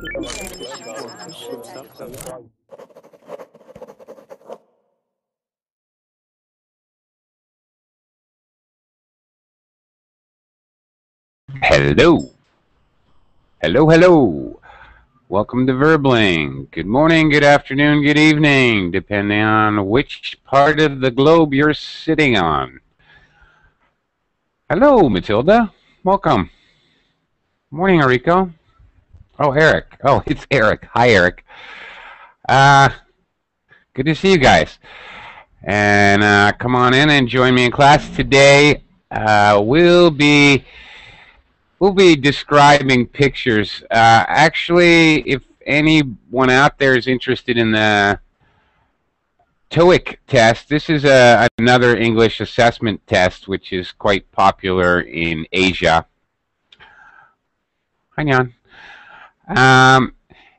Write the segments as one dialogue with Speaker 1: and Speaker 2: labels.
Speaker 1: Hello. Hello, hello. Welcome to Verbling. Good morning, good afternoon, good evening, depending on which part of the globe you're sitting on. Hello, Matilda. Welcome. Morning, Enrico. Oh, Eric. Oh, it's Eric. Hi, Eric. Uh, good to see you guys. And uh, come on in and join me in class today. Uh, we'll be we'll be describing pictures. Uh, actually, if anyone out there is interested in the TOEIC test, this is a, another English assessment test which is quite popular in Asia. Hang on. Um,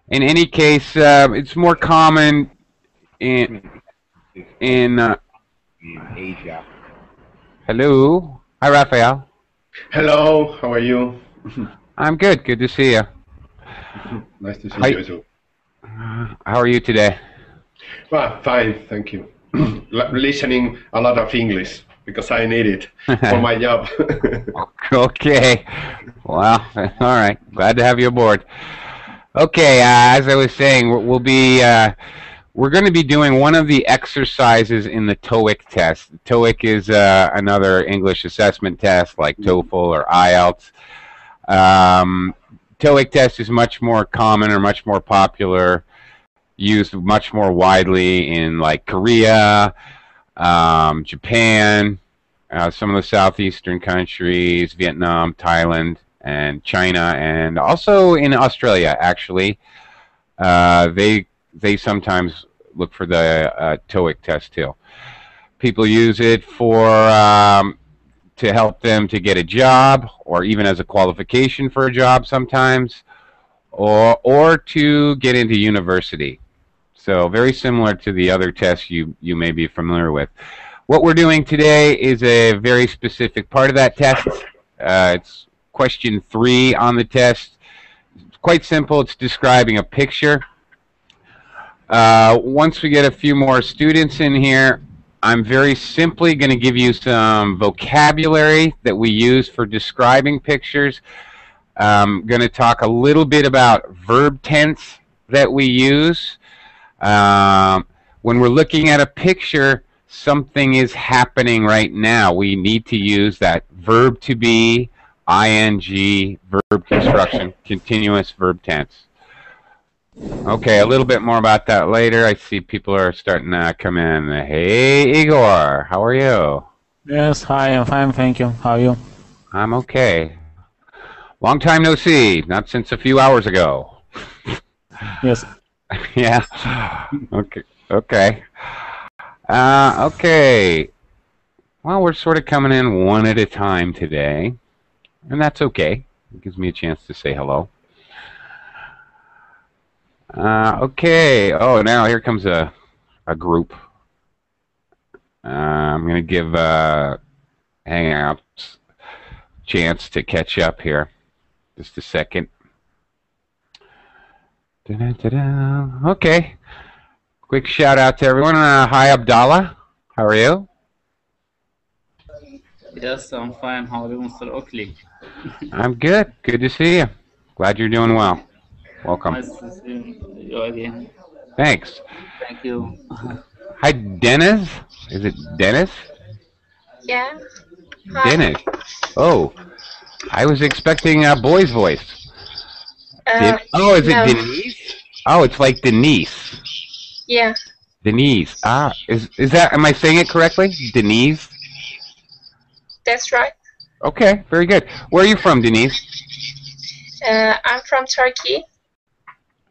Speaker 1: in any case, uh, it's more common in in, uh, in Asia. Hello. Hi, Raphael.
Speaker 2: Hello, how are you?
Speaker 1: I'm good. Good to see you.
Speaker 2: nice to see
Speaker 1: Hi.
Speaker 2: you too.
Speaker 1: How are you today?
Speaker 2: Well, fine, thank you. Listening a lot of English because I need it for my job.
Speaker 1: okay. Well, all right. Glad to have you aboard. Okay, uh, as I was saying, we'll we'll be uh, we're going to be doing one of the exercises in the TOEIC test. TOEIC is uh, another English assessment test like TOEFL or IELTS. Um, TOEIC test is much more common or much more popular, used much more widely in like Korea, um, Japan, uh, some of the southeastern countries, Vietnam, Thailand, and China, and also in Australia. Actually, uh, they they sometimes look for the uh, TOEIC test too. People use it for um, to help them to get a job, or even as a qualification for a job sometimes, or or to get into university. So very similar to the other tests you you may be familiar with. What we're doing today is a very specific part of that test. Uh, it's question three on the test. It's quite simple. It's describing a picture. Uh, once we get a few more students in here, I'm very simply going to give you some vocabulary that we use for describing pictures. I'm going to talk a little bit about verb tense that we use. Um, when we're looking at a picture, something is happening right now. We need to use that verb to be, ing, verb construction, continuous verb tense. Okay, a little bit more about that later. I see people are starting to come in. Hey, Igor, how are you?
Speaker 3: Yes, hi, I'm fine, thank you. How are you?
Speaker 1: I'm okay. Long time no see, not since a few hours ago.
Speaker 3: Yes.
Speaker 1: yeah. Okay. Okay. Uh, okay. Well, we're sort of coming in one at a time today, and that's okay. It gives me a chance to say hello. Uh, okay. Oh, now here comes a a group. Uh, I'm gonna give uh, Hangouts chance to catch up here. Just a second. Da-da-da-da. Okay. Quick shout out to everyone. Uh, hi, Abdallah. How are you?
Speaker 4: Yes, I'm fine. How are you, Mr. Oakley?
Speaker 1: I'm good. Good to see you. Glad you're doing well. Welcome.
Speaker 4: Nice to see you again.
Speaker 1: Thanks.
Speaker 4: Thank you.
Speaker 1: Hi, Dennis. Is it Dennis?
Speaker 5: Yeah. Hi.
Speaker 1: Dennis. Oh, I was expecting a boy's voice.
Speaker 5: Uh,
Speaker 1: oh, is
Speaker 5: no.
Speaker 1: it Denise? Oh, it's like Denise.
Speaker 5: Yeah.
Speaker 1: Denise. Ah, is is that? Am I saying it correctly? Denise.
Speaker 5: That's right.
Speaker 1: Okay, very good. Where are you from, Denise?
Speaker 5: Uh, I'm from Turkey.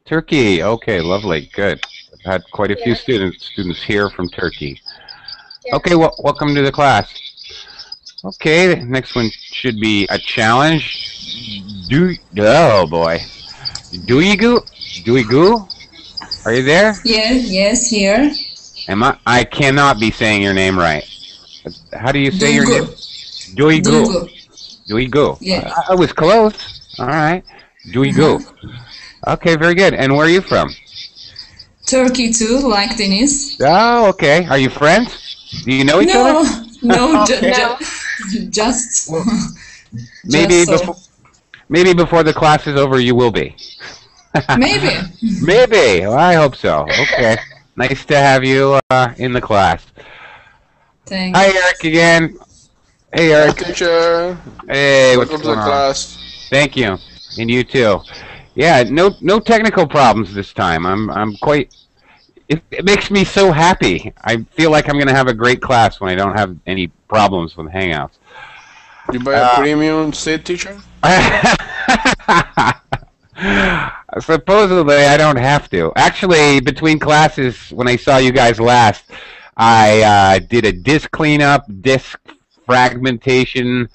Speaker 1: Turkey. Okay, lovely. Good. I've had quite a few students students here from Turkey.
Speaker 5: Yeah.
Speaker 1: Okay, well, welcome to the class. Okay, the next one should be a challenge. Do oh boy, do you go? Do we go? Are you there?
Speaker 6: Yes, yes, here.
Speaker 1: Am I? I cannot be saying your name right. How do you say your name? Do you go?
Speaker 6: Duygu.
Speaker 1: Do we go?
Speaker 6: Yeah.
Speaker 1: I, I was close. All right. Do we go? Okay, very good. And where are you from?
Speaker 6: Turkey too, like Denise.
Speaker 1: Oh, okay. Are you friends? Do you know each
Speaker 6: no,
Speaker 1: other?
Speaker 6: no, ju-
Speaker 5: No.
Speaker 6: ju- just.
Speaker 1: Maybe
Speaker 6: just so.
Speaker 1: before maybe before the class is over you will be.
Speaker 6: Maybe.
Speaker 1: Maybe. Well, I hope so. Okay. nice to have you uh, in the class.
Speaker 6: Thanks.
Speaker 1: Hi, Eric again. Hey,
Speaker 7: Hi,
Speaker 1: Eric.
Speaker 7: teacher.
Speaker 1: Hey, what's
Speaker 7: Welcome to the
Speaker 1: on?
Speaker 7: class.
Speaker 1: Thank you, and you too. Yeah, no, no technical problems this time. I'm, I'm quite. It, it makes me so happy. I feel like I'm going to have a great class when I don't have any problems with Hangouts.
Speaker 7: You buy a
Speaker 1: Uh,
Speaker 7: premium seat, teacher?
Speaker 1: Supposedly, I don't have to. Actually, between classes, when I saw you guys last, I uh, did a disk cleanup, disk fragmentation,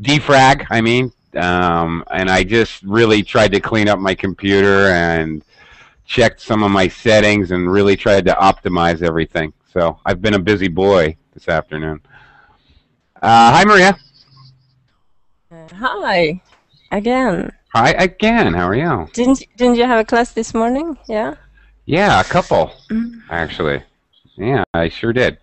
Speaker 1: defrag. I mean, um, and I just really tried to clean up my computer and checked some of my settings and really tried to optimize everything. So I've been a busy boy this afternoon. Uh, hi, Maria.
Speaker 8: Hi, again.
Speaker 1: Hi again. How are you?
Speaker 8: Didn't didn't you have a class this morning? Yeah.
Speaker 1: Yeah, a couple
Speaker 8: Mm.
Speaker 1: actually. Yeah, I sure did.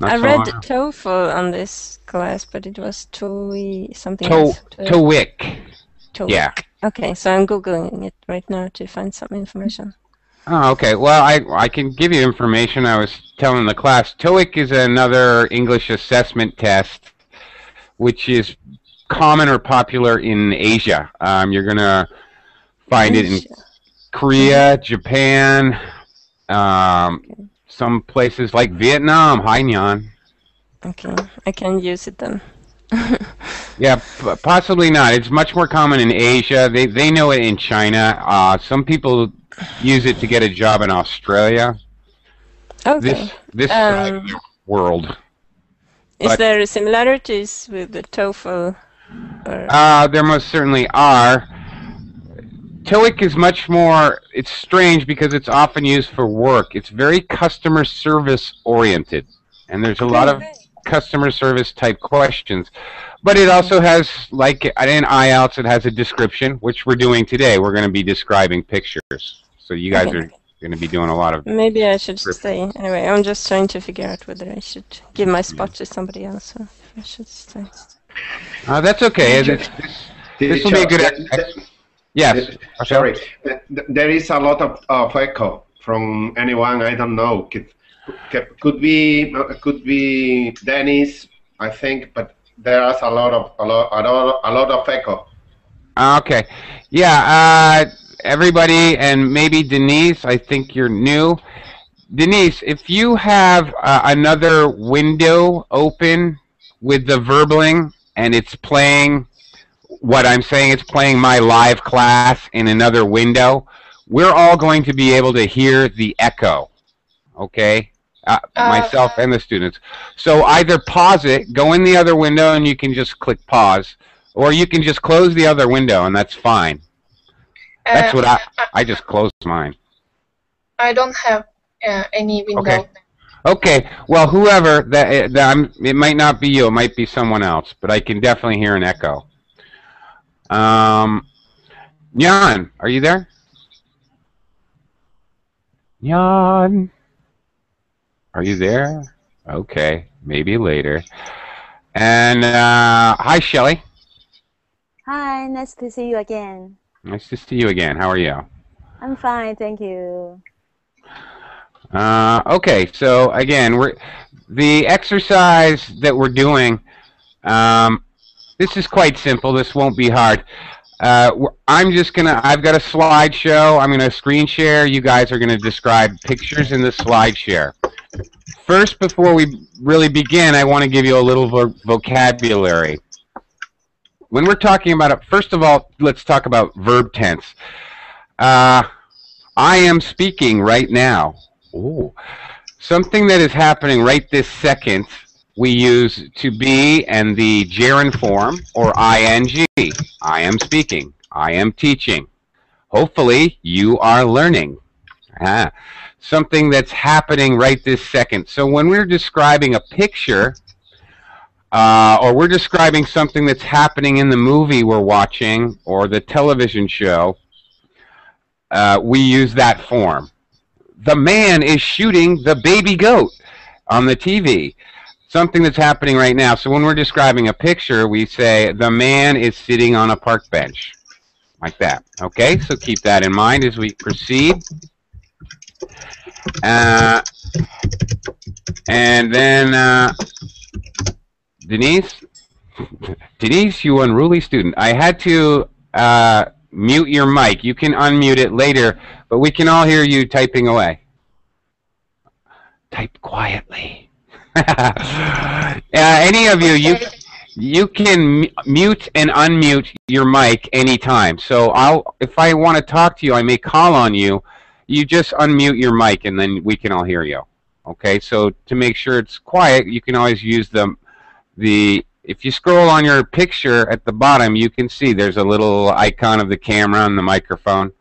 Speaker 1: Not
Speaker 8: I
Speaker 1: so
Speaker 8: read TOEFL on this class, but it was TOE something
Speaker 1: To
Speaker 8: else.
Speaker 1: TOEIC.
Speaker 8: TOEIC.
Speaker 1: Yeah.
Speaker 8: Okay, so I'm googling it right now to find some information.
Speaker 1: Oh, okay. Well, I I can give you information. I was telling the class TOEIC is another English assessment test, which is common or popular in Asia. Um, you're gonna find it in Korea, Japan, um, some places like Vietnam, Hainan.
Speaker 8: Okay, I can use it then.
Speaker 1: Yeah, possibly not. It's much more common in Asia. They they know it in China. Uh, some people use it to get a job in Australia.
Speaker 8: Okay.
Speaker 1: This this
Speaker 8: Um,
Speaker 1: world.
Speaker 8: Is
Speaker 1: but-
Speaker 8: there similarities with the TOEFL?
Speaker 1: Uh, there most certainly are. TOEIC is much more. It's strange because it's often used for work. It's very customer service oriented, and there's a lot of customer service type questions. But it also has, like in IELTS, it has a description, which we're doing today. We're going to be describing pictures. So you guys
Speaker 8: Okay.
Speaker 1: are going to be doing a lot of.
Speaker 8: maybe I should stay. Anyway, I'm just trying to figure out whether I should give my spot to somebody else or if I should stay.
Speaker 1: Uh, that's okay. It's, this will be a good.
Speaker 2: Teacher,
Speaker 1: ex-
Speaker 2: th- th-
Speaker 1: yes.
Speaker 2: Sorry, th- th- there is a lot of, of echo from anyone. I don't know. Could, could- be could be Dennis, I think, but there is a lot of a lot a lot, a lot of echo.
Speaker 1: Okay. Yeah, uh, everybody, and maybe Denise, I think you're new. Denise, if you have uh, another window open with the verbling and it's playing what I'm saying, it's playing my live class in another window, we're all going to be able to hear the echo. Okay? Uh, myself and the students. So either pause it, go in the other window, and you can just click pause, or you can just close the other window, and that's fine. That's
Speaker 5: Uh,
Speaker 1: what I I just closed mine.
Speaker 5: I don't have uh, any window.
Speaker 1: Okay. Okay. Well, whoever that, that I'm, it might not be you. It might be someone else, but I can definitely hear an echo. Um, Jan, are you there? Jan, are you there? Okay, maybe later. And uh, hi, Shelly.
Speaker 9: Hi, nice to see you again.
Speaker 1: Nice to see you again. How are you?
Speaker 9: I'm fine, thank you.
Speaker 1: Uh, okay, so again, we're the exercise that we're doing. Um, this is quite simple. This won't be hard. Uh, I'm just gonna. I've got a slideshow. I'm gonna screen share. You guys are gonna describe pictures in the slide share. First, before we really begin, I want to give you a little vo- vocabulary. When we're talking about it, first of all, let's talk about verb tense. Uh, I am speaking right now. Ooh. Something that is happening right this second, we use to be and the gerund form or ing. I am speaking. I am teaching. Hopefully, you are learning. Ah. Something that's happening right this second. So when we're describing a picture, uh, or we're describing something that's happening in the movie we're watching or the television show, uh, we use that form. The man is shooting the baby goat on the TV. Something that's happening right now. So when we're describing a picture, we say the man is sitting on a park bench, like that. Okay, so keep that in mind as we proceed. Uh, and then uh, Denise, Denise, you unruly student. I had to uh, mute your mic. You can unmute it later, but we can all hear you typing away. Type quietly. uh, any of you, you you can mute and unmute your mic anytime. So I'll if I want to talk to you, I may call on you. You just unmute your mic and then we can all hear you. Okay? So to make sure it's quiet, you can always use the the if you scroll on your picture at the bottom, you can see there's a little icon of the camera and the microphone.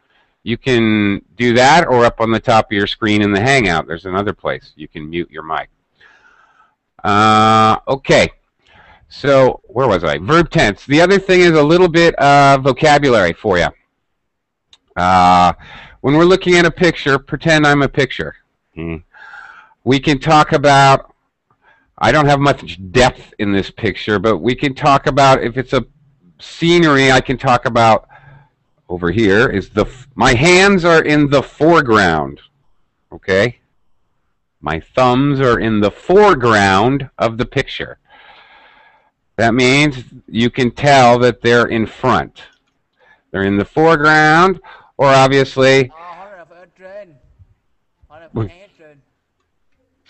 Speaker 1: You can do that or up on the top of your screen in the Hangout. There's another place you can mute your mic. Uh, okay. So where was I? Verb tense. The other thing is a little bit of vocabulary for you. Uh, when we're looking at a picture, pretend I'm a picture. Hmm. We can talk about. I don't have much depth in this picture, but we can talk about if it's a scenery. I can talk about over here is the my hands are in the foreground. Okay. My thumbs are in the foreground of the picture. That means you can tell that they're in front. They're in the foreground, or obviously.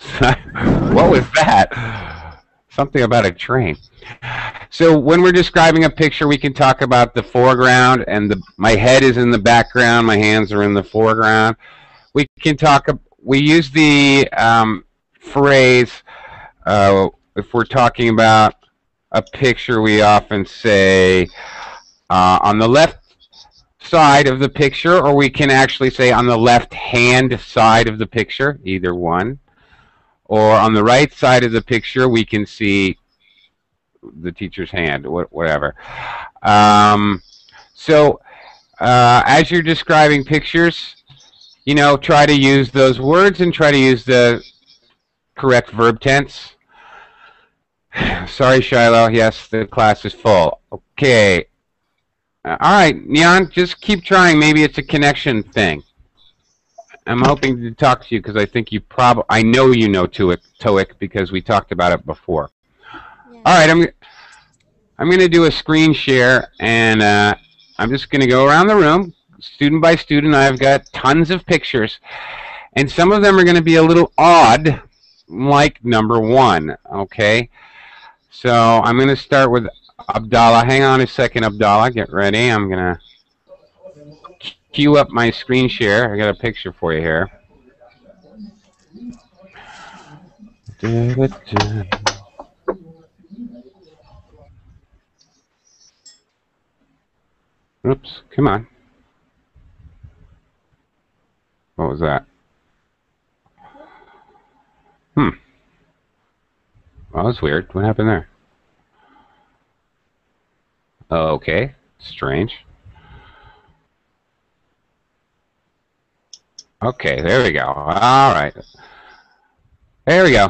Speaker 1: what was that? Something about a train. So when we're describing a picture, we can talk about the foreground, and the my head is in the background, my hands are in the foreground. We can talk. We use the um, phrase uh, if we're talking about a picture. We often say uh, on the left side of the picture, or we can actually say on the left hand side of the picture, either one. Or on the right side of the picture, we can see the teacher's hand, whatever. Um, so, uh, as you're describing pictures, you know, try to use those words and try to use the correct verb tense. Sorry, Shiloh. Yes, the class is full. Okay. Uh, all right, Neon, just keep trying. Maybe it's a connection thing. I'm hoping to talk to you because I think you probably, I know you know TOEIC, TOEIC because we talked about it before. All right, I'm, I'm going to do a screen share, and uh, I'm just going to go around the room, student by student. I've got tons of pictures, and some of them are going to be a little odd, like number one. Okay, so I'm going to start with Abdallah. Hang on a second, Abdallah. Get ready. I'm going to cue up my screen share. I got a picture for you here. Oops, come on. What was that? Hmm. Well, that's weird. What happened there? Okay, strange. Okay, there we go. All right. There we go.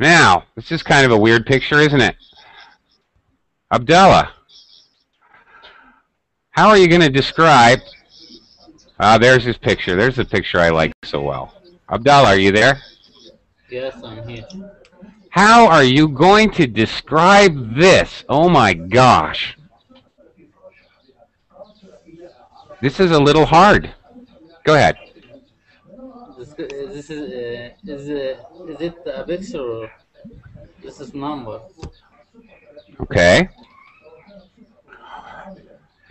Speaker 1: Now, this is kind of a weird picture, isn't it? Abdallah, how are you going to describe... Ah, there's his picture. There's the picture I like so well. Abdallah, are you there?
Speaker 4: Yes, I'm here.
Speaker 1: How are you going to describe this? Oh my gosh. This is a little hard. Go ahead.
Speaker 4: This, uh, this is uh, is uh, is it a picture? Or this is number.
Speaker 1: Okay.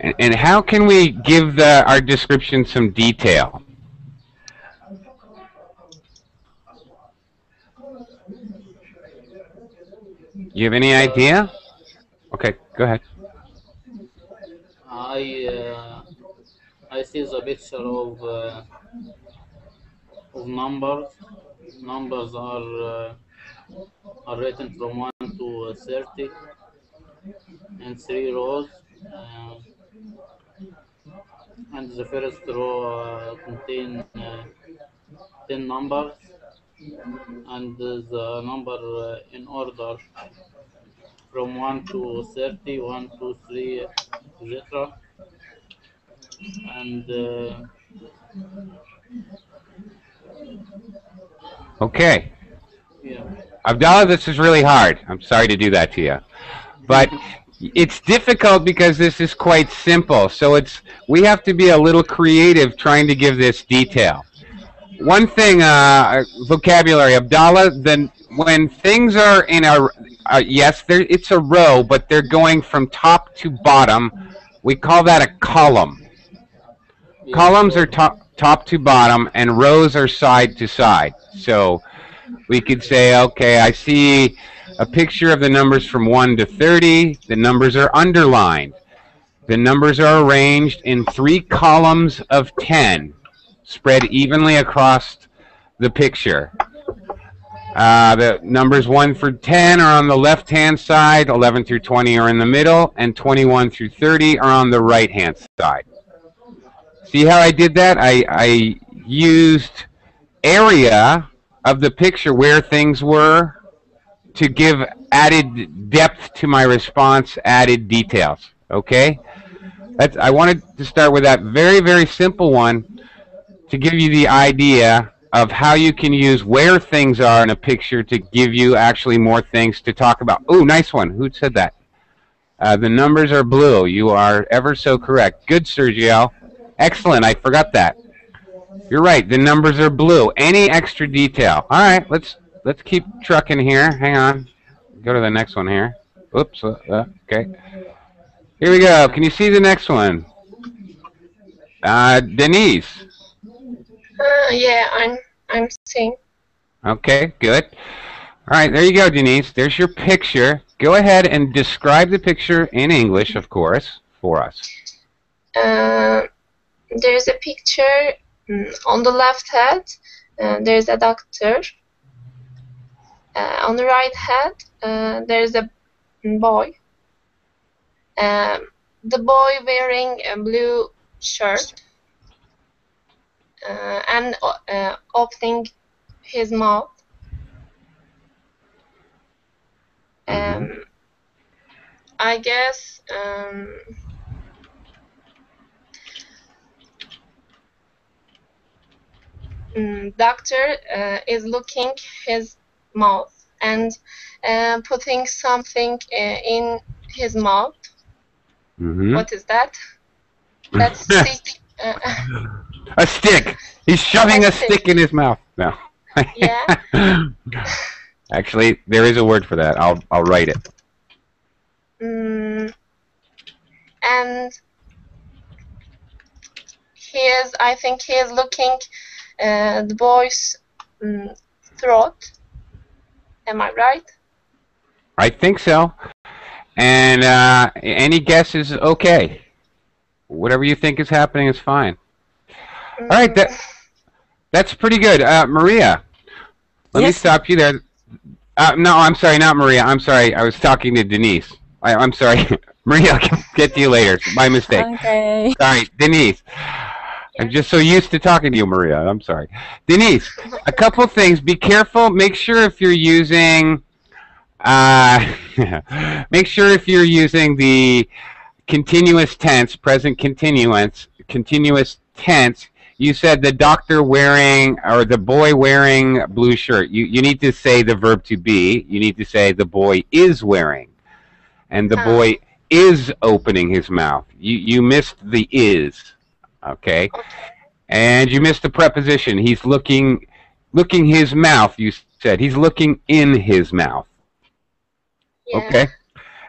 Speaker 1: And, and how can we give the, our description some detail? You have any idea? Okay, go ahead.
Speaker 4: I uh, I see the picture of uh, of numbers. Numbers are uh, are written from one to thirty in three rows. Uh, and the first row uh, contain uh, 10 numbers and the number uh, in order from 1 to 30 1 2 3 etc and uh,
Speaker 1: Okay.
Speaker 4: yeah
Speaker 1: Abdallah, this is really hard. I'm sorry to do that to you. But it's difficult because this is quite simple. So it's we have to be a little creative trying to give this detail. One thing, uh, vocabulary, Abdallah, then when things are in a, uh, yes, there, it's a row, but they're going from top to bottom. We call that a column. Columns are top, top to bottom, and rows are side to side. So we could say, okay, I see a picture of the numbers from 1 to 30. The numbers are underlined. The numbers are arranged in three columns of 10, spread evenly across the picture. Uh, the numbers 1 through 10 are on the left hand side, 11 through 20 are in the middle, and 21 through 30 are on the right hand side. See how I did that? I, I used area of the picture where things were to give added depth to my response, added details. Okay? That's, I wanted to start with that very, very simple one to give you the idea of how you can use where things are in a picture to give you actually more things to talk about. Oh, nice one. Who said that? Uh, the numbers are blue. You are ever so correct. Good, Sergio. Excellent. I forgot that. You're right. The numbers are blue. Any extra detail? All right. Let's let's keep trucking here. Hang on. Go to the next one here. Oops. Uh, uh, okay. Here we go. Can you see the next one? Uh, Denise.
Speaker 5: Uh, yeah, I'm I'm seeing.
Speaker 1: Okay, good. All right, there you go, Denise. There's your picture. Go ahead and describe the picture in English, of course, for us.
Speaker 5: Uh, there's a picture mm, on the left hand. Uh, there's a doctor. Uh, on the right hand, uh, there's a boy. Um, the boy wearing a blue shirt uh, and uh, opening his mouth. Um, I guess um, mm, doctor uh, is looking his mouth and uh, putting something uh, in his mouth.
Speaker 1: hmm
Speaker 5: What is that? That's stick. Uh,
Speaker 1: A stick. He's shoving
Speaker 5: A
Speaker 1: a
Speaker 5: stick.
Speaker 1: stick in his mouth. No.
Speaker 5: Yeah.
Speaker 1: Actually, there is a word for that. I'll I'll write it.
Speaker 5: Mm, and he is, I think he is looking the boy's mm, throat. Am I right?
Speaker 1: I think so. And uh, any guess is okay. Whatever you think is happening is fine. All right, that that's pretty good. Uh, Maria, let me stop you there. Uh, no, I'm sorry, not Maria. I'm sorry. I was talking to Denise. I, I'm sorry, Maria. I'll get to you later. My mistake.
Speaker 8: Okay.
Speaker 1: Sorry, Denise. I'm just so used to talking to you, Maria. I'm sorry. Denise, a couple things. Be careful. Make sure if you're using, uh, make sure if you're using the continuous tense, present continuance, continuous tense, you said the doctor wearing, or the boy wearing blue shirt. You, you need to say the verb to be. You need to say the boy is wearing. And the
Speaker 5: Oh.
Speaker 1: boy is opening his mouth. You, you missed the is. Okay? And you missed the preposition. He's looking, looking his mouth, you said. He's looking in his mouth.
Speaker 5: Yeah.
Speaker 1: Okay?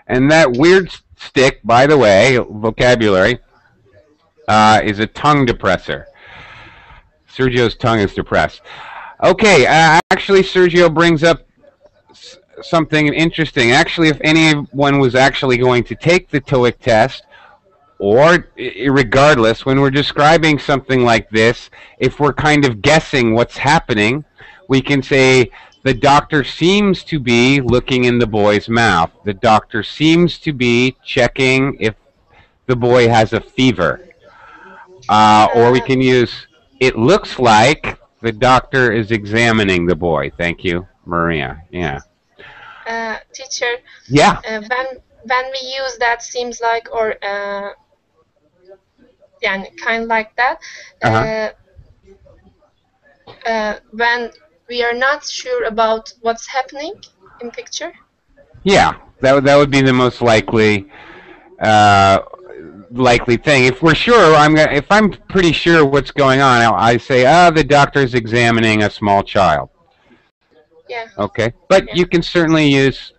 Speaker 1: And that weird stick, by the way, vocabulary, uh, is a tongue depressor. Sergio's tongue is depressed. Okay, uh, actually, Sergio brings up s- something interesting. Actually, if anyone was actually going to take the TOEIC test, or regardless, when we're describing something like this, if we're kind of guessing what's happening, we can say the doctor seems to be looking in the boy's mouth. The doctor seems to be checking if the boy has a fever. Uh, or we can use, it looks like the doctor is examining the boy. Thank you, Maria. Yeah.
Speaker 5: Uh, teacher,
Speaker 1: Yeah.
Speaker 5: uh, when when we use that seems like or yani kind like that.
Speaker 1: Uh-huh.
Speaker 5: Uh, uh, when we are not sure about what's happening in picture.
Speaker 1: Yeah, that would that would be the most likely uh, likely thing. If we're sure, I'm gonna, if I'm pretty sure what's going on, I I say, ah, the doctor's examining a small child.
Speaker 5: Yeah.
Speaker 1: Okay, but you can certainly use,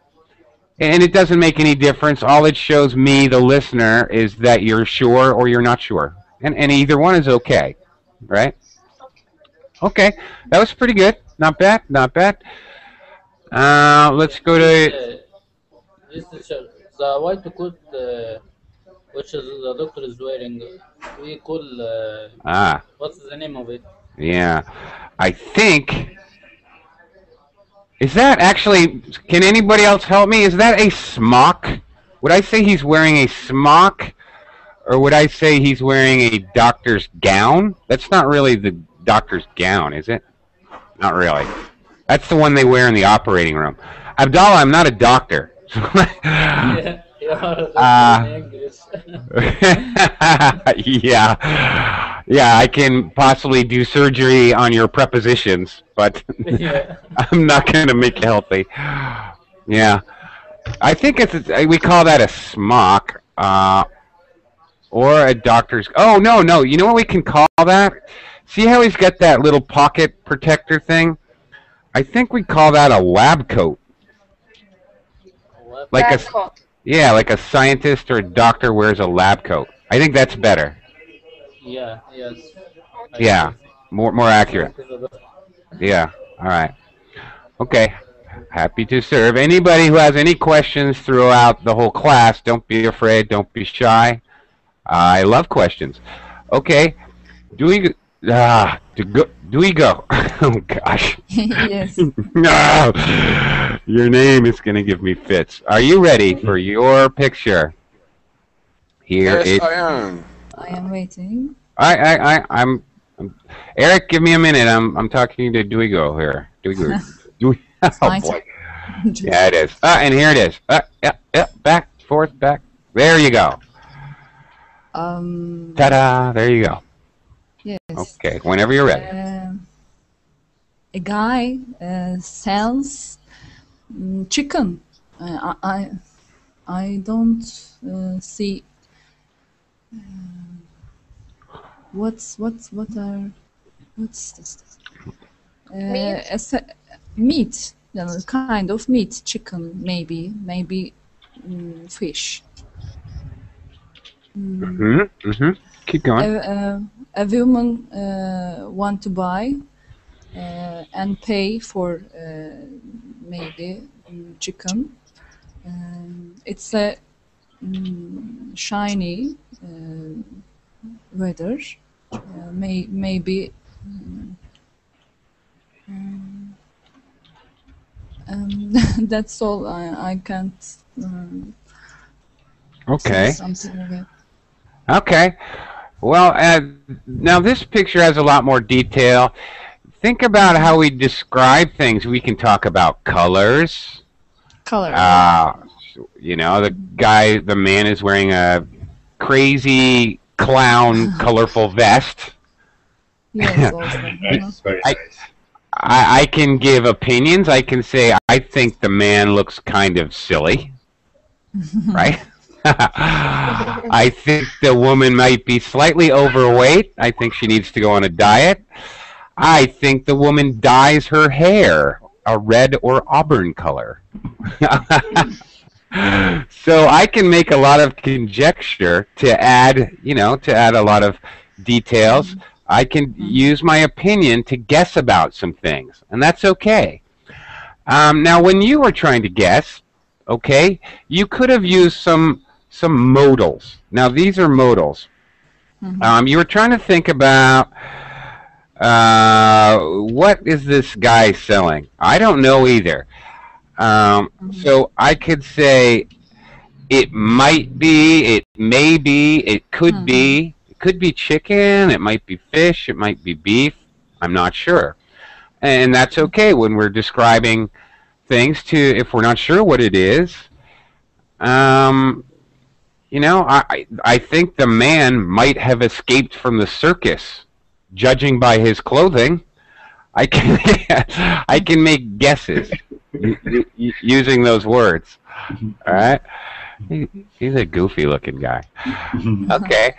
Speaker 1: and it doesn't make any difference. All it shows me, the listener, is that you're sure or you're not sure, and and either one is okay, right? Okay, that was pretty good. Not bad, not bad. Uh, let's go to.
Speaker 4: The white coat which is the doctor is wearing, we call. Uh,
Speaker 1: Ah.
Speaker 4: What's the name of it?
Speaker 1: Yeah, I think. Is that actually? Can anybody else help me? Is that a smock? Would I say he's wearing a smock, or would I say he's wearing a doctor's gown? That's not really the doctor's gown, is it? Not really. That's the one they wear in the operating room. Abdallah, I'm not a doctor.
Speaker 4: yeah,
Speaker 1: Uh, yeah, yeah, I can possibly do surgery on your prepositions, but
Speaker 4: Yeah.
Speaker 1: I'm not going to make you healthy. Yeah, I think it's we call that a smock, uh, or a doctor's. Oh no, no, you know what we can call that? See how he's got that little pocket protector thing? I think we call that a lab coat. Like a
Speaker 5: Lab coat.
Speaker 1: Yeah, like a scientist or a doctor wears a lab coat. I think that's better.
Speaker 4: yeah, yes.
Speaker 1: Yeah, more more accurate. Yeah. All right. Okay. Happy to serve. Anybody who has any questions throughout the whole class, don't be afraid. Don't be shy. I love questions. Okay. Do we? Ah, do go? Do we go? oh gosh.
Speaker 6: yes.
Speaker 1: no. Your name is gonna give me fits. Are you ready for your picture? Here
Speaker 7: Yes,
Speaker 1: it.
Speaker 7: I am.
Speaker 6: I am waiting.
Speaker 1: I, I, I, I'm, I'm. Eric, give me a minute. I'm, I'm talking to Duigo here. Duigo. Dui. Oh boy. Yeah, it is. Uh, and here it is. Uh, yeah, yeah. Back, forth, back. There you go.
Speaker 6: Um,
Speaker 1: Ta-da! There you go.
Speaker 6: yes.
Speaker 1: Okay. Whenever you're ready.
Speaker 6: Um, a guy uh, sells mm, chicken. Uh, I, I I don't uh, see. um, what's what's what are what's this? Uh,
Speaker 5: Meat?
Speaker 6: a meat, you know, kind of meat, chicken maybe, maybe mm, fish. Mm.
Speaker 1: Mm-hmm. Mm-hmm. Keep going.
Speaker 6: a, a, a woman uh, want to buy uh, and pay for uh, maybe chicken. Um, it's a mm, shiny uh, weather. Uh, may, maybe. um, um, that's all. I, I can't. Um,
Speaker 1: Okay. Okay. Well, uh, now this picture has a lot more detail. Think about how we describe things. We can talk about colors.
Speaker 6: Color.
Speaker 1: Uh, you know, the guy, the man is wearing a crazy clown colorful vest.
Speaker 6: yes, also.
Speaker 1: I-
Speaker 2: nice.
Speaker 1: I, I can give opinions. I can say I think the man looks kind of silly, right? I think the woman might be slightly overweight. I think she needs to go on a diet. I think the woman dyes her hair a red or auburn color. so I can make a lot of conjecture to add, you know, to add a lot of details. I can use my opinion to guess about some things, and that's okay. Um, now, when you were trying to guess, okay, you could have used some some modals. Now, these are modals. Um, you were trying to think about uh, what is this guy selling? I don't know either. Um, So I could say it might be, it may be, it could be, it could be chicken, it might be fish, it might be beef. I'm not sure. And that's okay when we're describing things to if we're not sure what it is. Um, you know, I I think the man might have escaped from the circus, judging by his clothing. I can I can make guesses u- u- using those words. All right. He's a goofy looking guy. Okay.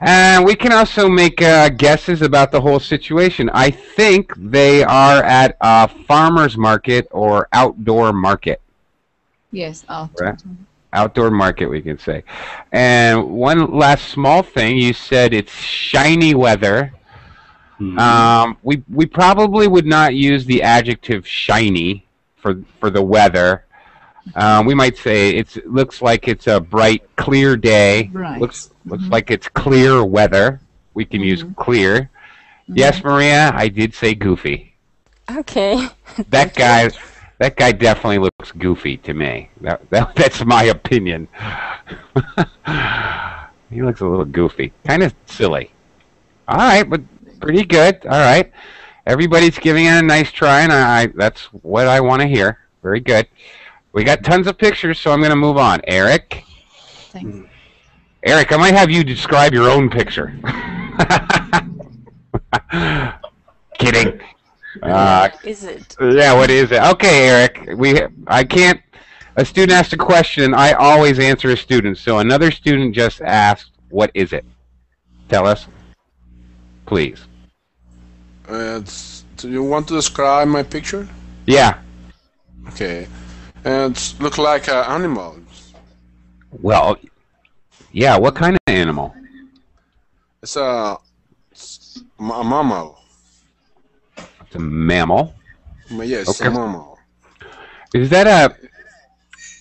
Speaker 1: And we can also make uh, guesses about the whole situation. I think they are at a farmer's market or outdoor market.
Speaker 6: Yes, out.
Speaker 1: Right. Outdoor market, we can say. And one last small thing you said it's shiny weather. Um, we, we probably would not use the adjective shiny for, for the weather. Um, we might say it's, it looks like it's a bright, clear day.
Speaker 6: Right.
Speaker 1: Looks, looks like it's clear weather. We can use clear. Yes, Maria, I did say goofy.
Speaker 8: Okay.
Speaker 1: That guy, that guy definitely looks goofy to me. That, that that's my opinion. he looks a little goofy, kind of silly. All right, but pretty good. All right, everybody's giving it a nice try, and I, that's what I want to hear. Very good. We got tons of pictures, so I'm going to move on. Eric,
Speaker 6: Thanks.
Speaker 1: Eric, I might have you describe your own picture. Kidding. Uh,
Speaker 8: Is it?
Speaker 1: yeah, what is it? Okay, Eric. We I can't. A student asked a question. I always answer a student. So another student just asked, "What is it?" Tell us, please.
Speaker 7: Uh, do you want to describe my picture?
Speaker 1: Yeah.
Speaker 7: Okay. And it's look like an animal.
Speaker 1: Well, yeah. What kind of animal?
Speaker 7: It's a, it's a mammal.
Speaker 1: It's a mammal.
Speaker 7: Yes,
Speaker 1: Okay.
Speaker 7: a mammal.
Speaker 1: Is that a?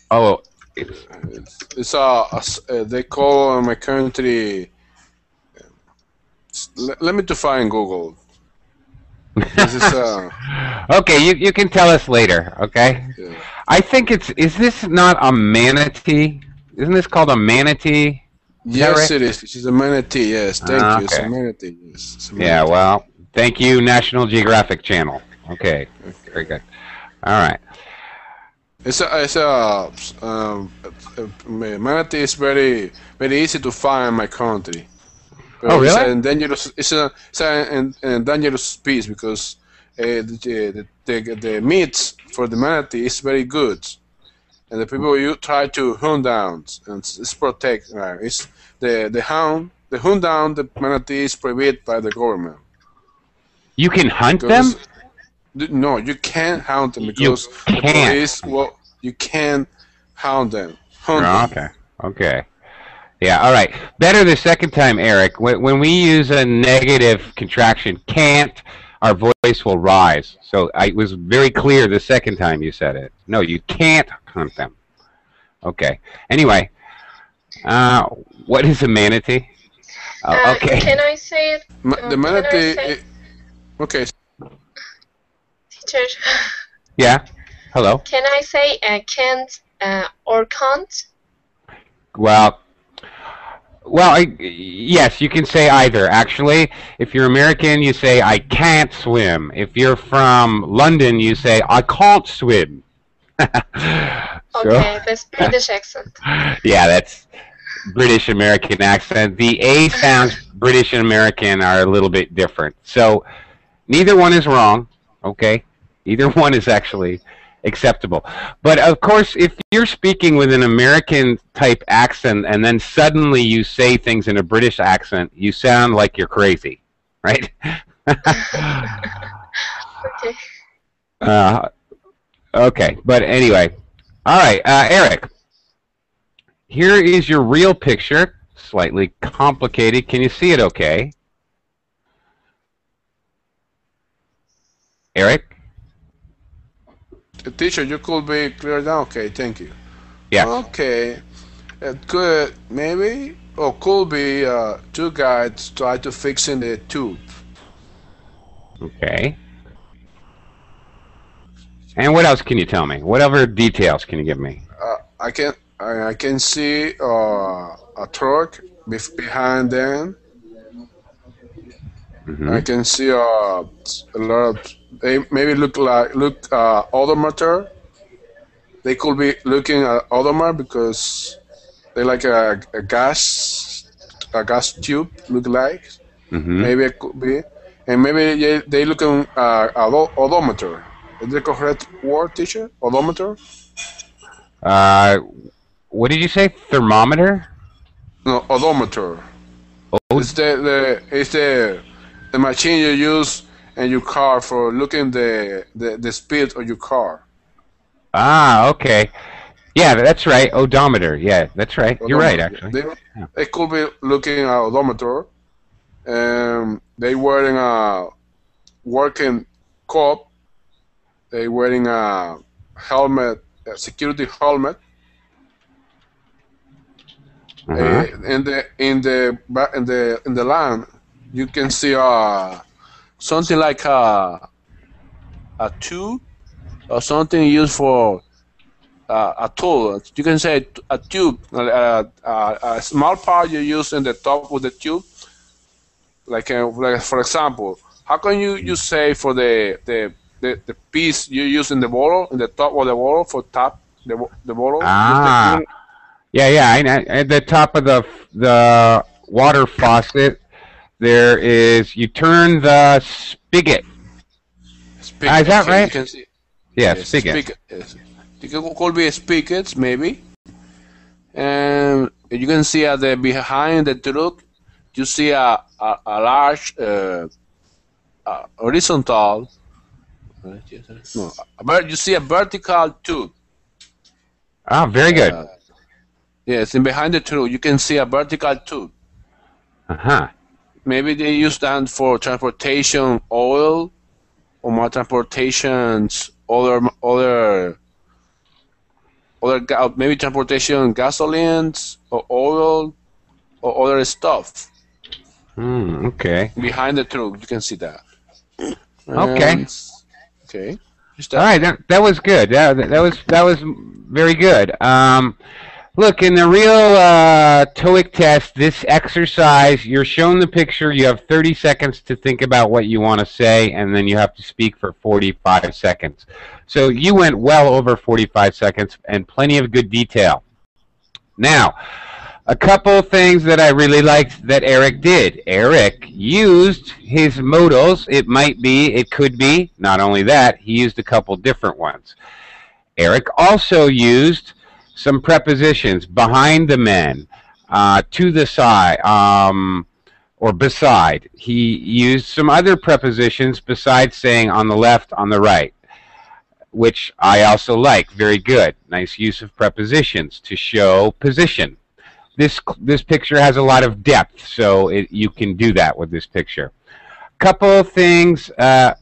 Speaker 1: Oh, it's
Speaker 7: It's, a, a uh, they call my country. Let, let me define Google. Is uh,
Speaker 1: okay. You you can tell us later. Okay.
Speaker 7: yeah.
Speaker 1: I think it's. Is this not a manatee? Isn't this called a manatee?
Speaker 7: Yes, it is. She's a manatee. Yes, thank
Speaker 1: Ah,
Speaker 7: you. It's a manatee. Yes. it's a
Speaker 1: Yeah, well, thank you, National Geographic Channel. Okay, very good. All right.
Speaker 7: It's a it's a um, uh, manatee is very very easy to find in my country.
Speaker 1: Oh,
Speaker 7: It's
Speaker 1: really?
Speaker 7: an dangerous. It's a it's an, an dangerous species because uh, the, the, the the meat for the manatee is very good, and the people you try to hunt down and it's, it's protect. Uh, it's the the hound the hunt down the manatee is prohibited by the government.
Speaker 1: You can hunt them?
Speaker 7: No, you can't hunt them because the
Speaker 1: can't.
Speaker 7: police. Well, you can't hunt them. Hunt
Speaker 1: Oh,
Speaker 7: them.
Speaker 1: okay. Okay. Yeah, all right. Better the second time, Eric. When, when we use a negative contraction, can't, our voice will rise. So I, it was very clear the second time you said it. No, you can't hunt them. Okay. Anyway, uh, what is a manatee? Oh,
Speaker 5: Uh,
Speaker 1: okay.
Speaker 5: Can I say it,
Speaker 7: Ma-
Speaker 5: Uh,
Speaker 7: the manatee.
Speaker 5: say-
Speaker 7: okay,
Speaker 5: teacher?
Speaker 1: Yeah. Hello.
Speaker 5: Can I say uh, can't uh, or can't?
Speaker 1: Well, well, I, yes, you can say either. Actually, if you're American, you say I can't swim. If you're from London, you say I can't swim. So-
Speaker 5: Okay, that's British accent.
Speaker 1: yeah, that's British American accent. The A sounds British and American are a little bit different. So neither one is wrong, okay? Either one is actually acceptable. But of course, if you're speaking with an American type accent and then suddenly you say things in a British accent, you sound like you're crazy, right?
Speaker 5: Okay.
Speaker 1: Uh, okay, but anyway, all right, uh, Eric. Here is your real picture. Slightly complicated. Can you see it? Okay, Eric.
Speaker 7: Teacher, you could be clear down. Okay, thank you.
Speaker 1: Yes.
Speaker 7: Okay, it could maybe or could be uh, two guys try to fix in the tube.
Speaker 1: Okay. And what else can you tell me? Whatever details can you give me?
Speaker 7: Uh, I can I, I can see uh, a truck behind them,
Speaker 1: Mhm.
Speaker 7: I can see uh, a lot of. They maybe look like look uh, odometer. They could be looking at odometer because they like a, a gas a gas tube look like.
Speaker 1: Mhm.
Speaker 7: Maybe it could be, and maybe they they looking uh, odo- odometer. Is the correct word, teacher? Odometer?
Speaker 1: Uh, what did you say? Thermometer?
Speaker 7: No, odometer.
Speaker 1: Oh,
Speaker 7: It's the, the it's the the machine you use in your car for looking the, the, the speed of your car.
Speaker 1: ah, okay. Yeah, that's right. Odometer. Yeah, that's right. You're right, actually.
Speaker 7: They, they could be looking at odometer. Um, they wearing a working cop. They wearing a helmet, a security helmet.
Speaker 1: Uh-huh.
Speaker 7: Uh, in the in the in the in the land, you can see uh something like a a tube or something used for uh, a tool. You can say a tube, uh, uh, a small part you use in the top of the tube. Like, uh, like for example, how can you, you say for the, the the the piece you use in the bottle in the top of the bottle for tap the the bottle?
Speaker 1: Ah. Yeah, yeah. I, I, at the top of the the water faucet, there is. You turn the spigot.
Speaker 7: Spigot,
Speaker 1: Ah, is that right?
Speaker 7: You can see.
Speaker 1: Yeah,
Speaker 7: Yes,
Speaker 1: spigot.
Speaker 7: spigot, yes. It could could be spigots, maybe. And you can see at the behind the truck, you see a, a, a large uh, uh, horizontal. No, you see a vertical tube.
Speaker 1: Ah, very good.
Speaker 7: Uh, yes, and behind the truck, you can see a vertical tube.
Speaker 1: Uh huh.
Speaker 7: Maybe they use that for transportation oil, or more transportations, other other other maybe transportation gasolines or oil or other stuff
Speaker 1: Hmm. Okay.
Speaker 7: behind the truck. You can see that.
Speaker 1: Okay.
Speaker 7: And- okay. Just
Speaker 1: All right, that, that was good. That, that was that was very good. Um, look, in the real uh, TOEIC test, this exercise, you're shown the picture. You have 30 seconds to think about what you want to say, and then you have to speak for 45 seconds. So you went well over 45 seconds, and plenty of good detail. Now, a couple things that I really liked that Eric did. Eric used his modals. It might be, it could be. Not only that, he used a couple different ones. Eric also used some prepositions behind the men, uh, to the side, um, or beside. He used some other prepositions besides saying on the left, on the right, which I also like. Very good. Nice use of prepositions to show position this this picture has a lot of depth, so it, you can do that with this picture. Couple things, uh,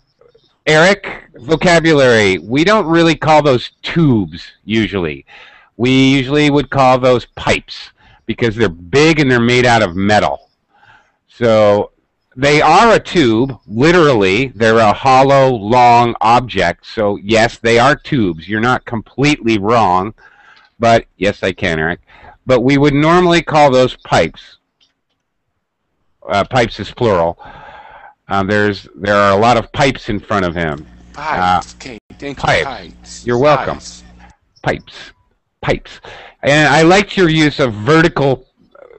Speaker 1: Eric. Vocabulary. We don't really call those tubes usually. We usually would call those pipes because they're big and they're made out of metal. So they are a tube, literally. They're a hollow, long object. So yes, they are tubes. You're not completely wrong, but yes, I can, Eric but we would normally call those pipes. Uh, pipes is plural. Um, there's there are a lot of pipes in front of him.
Speaker 7: Pipes. okay. Thank you.
Speaker 1: pipe.
Speaker 7: Pipes.
Speaker 1: You're welcome.
Speaker 7: Pipes.
Speaker 1: Pipes, pipes, and I liked your use of vertical.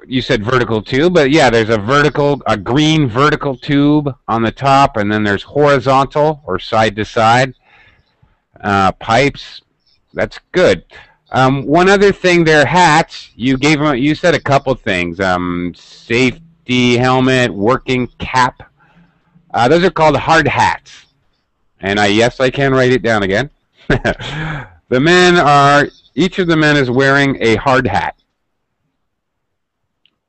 Speaker 1: You said vertical tube, but yeah, there's a vertical, a green vertical tube on the top, and then there's horizontal or side to side uh, pipes. That's good. Um, one other thing, their hats. You gave them. You said a couple things. Um, safety helmet, working cap. Uh, those are called hard hats. And I yes, I can write it down again. the men are. Each of the men is wearing a hard hat.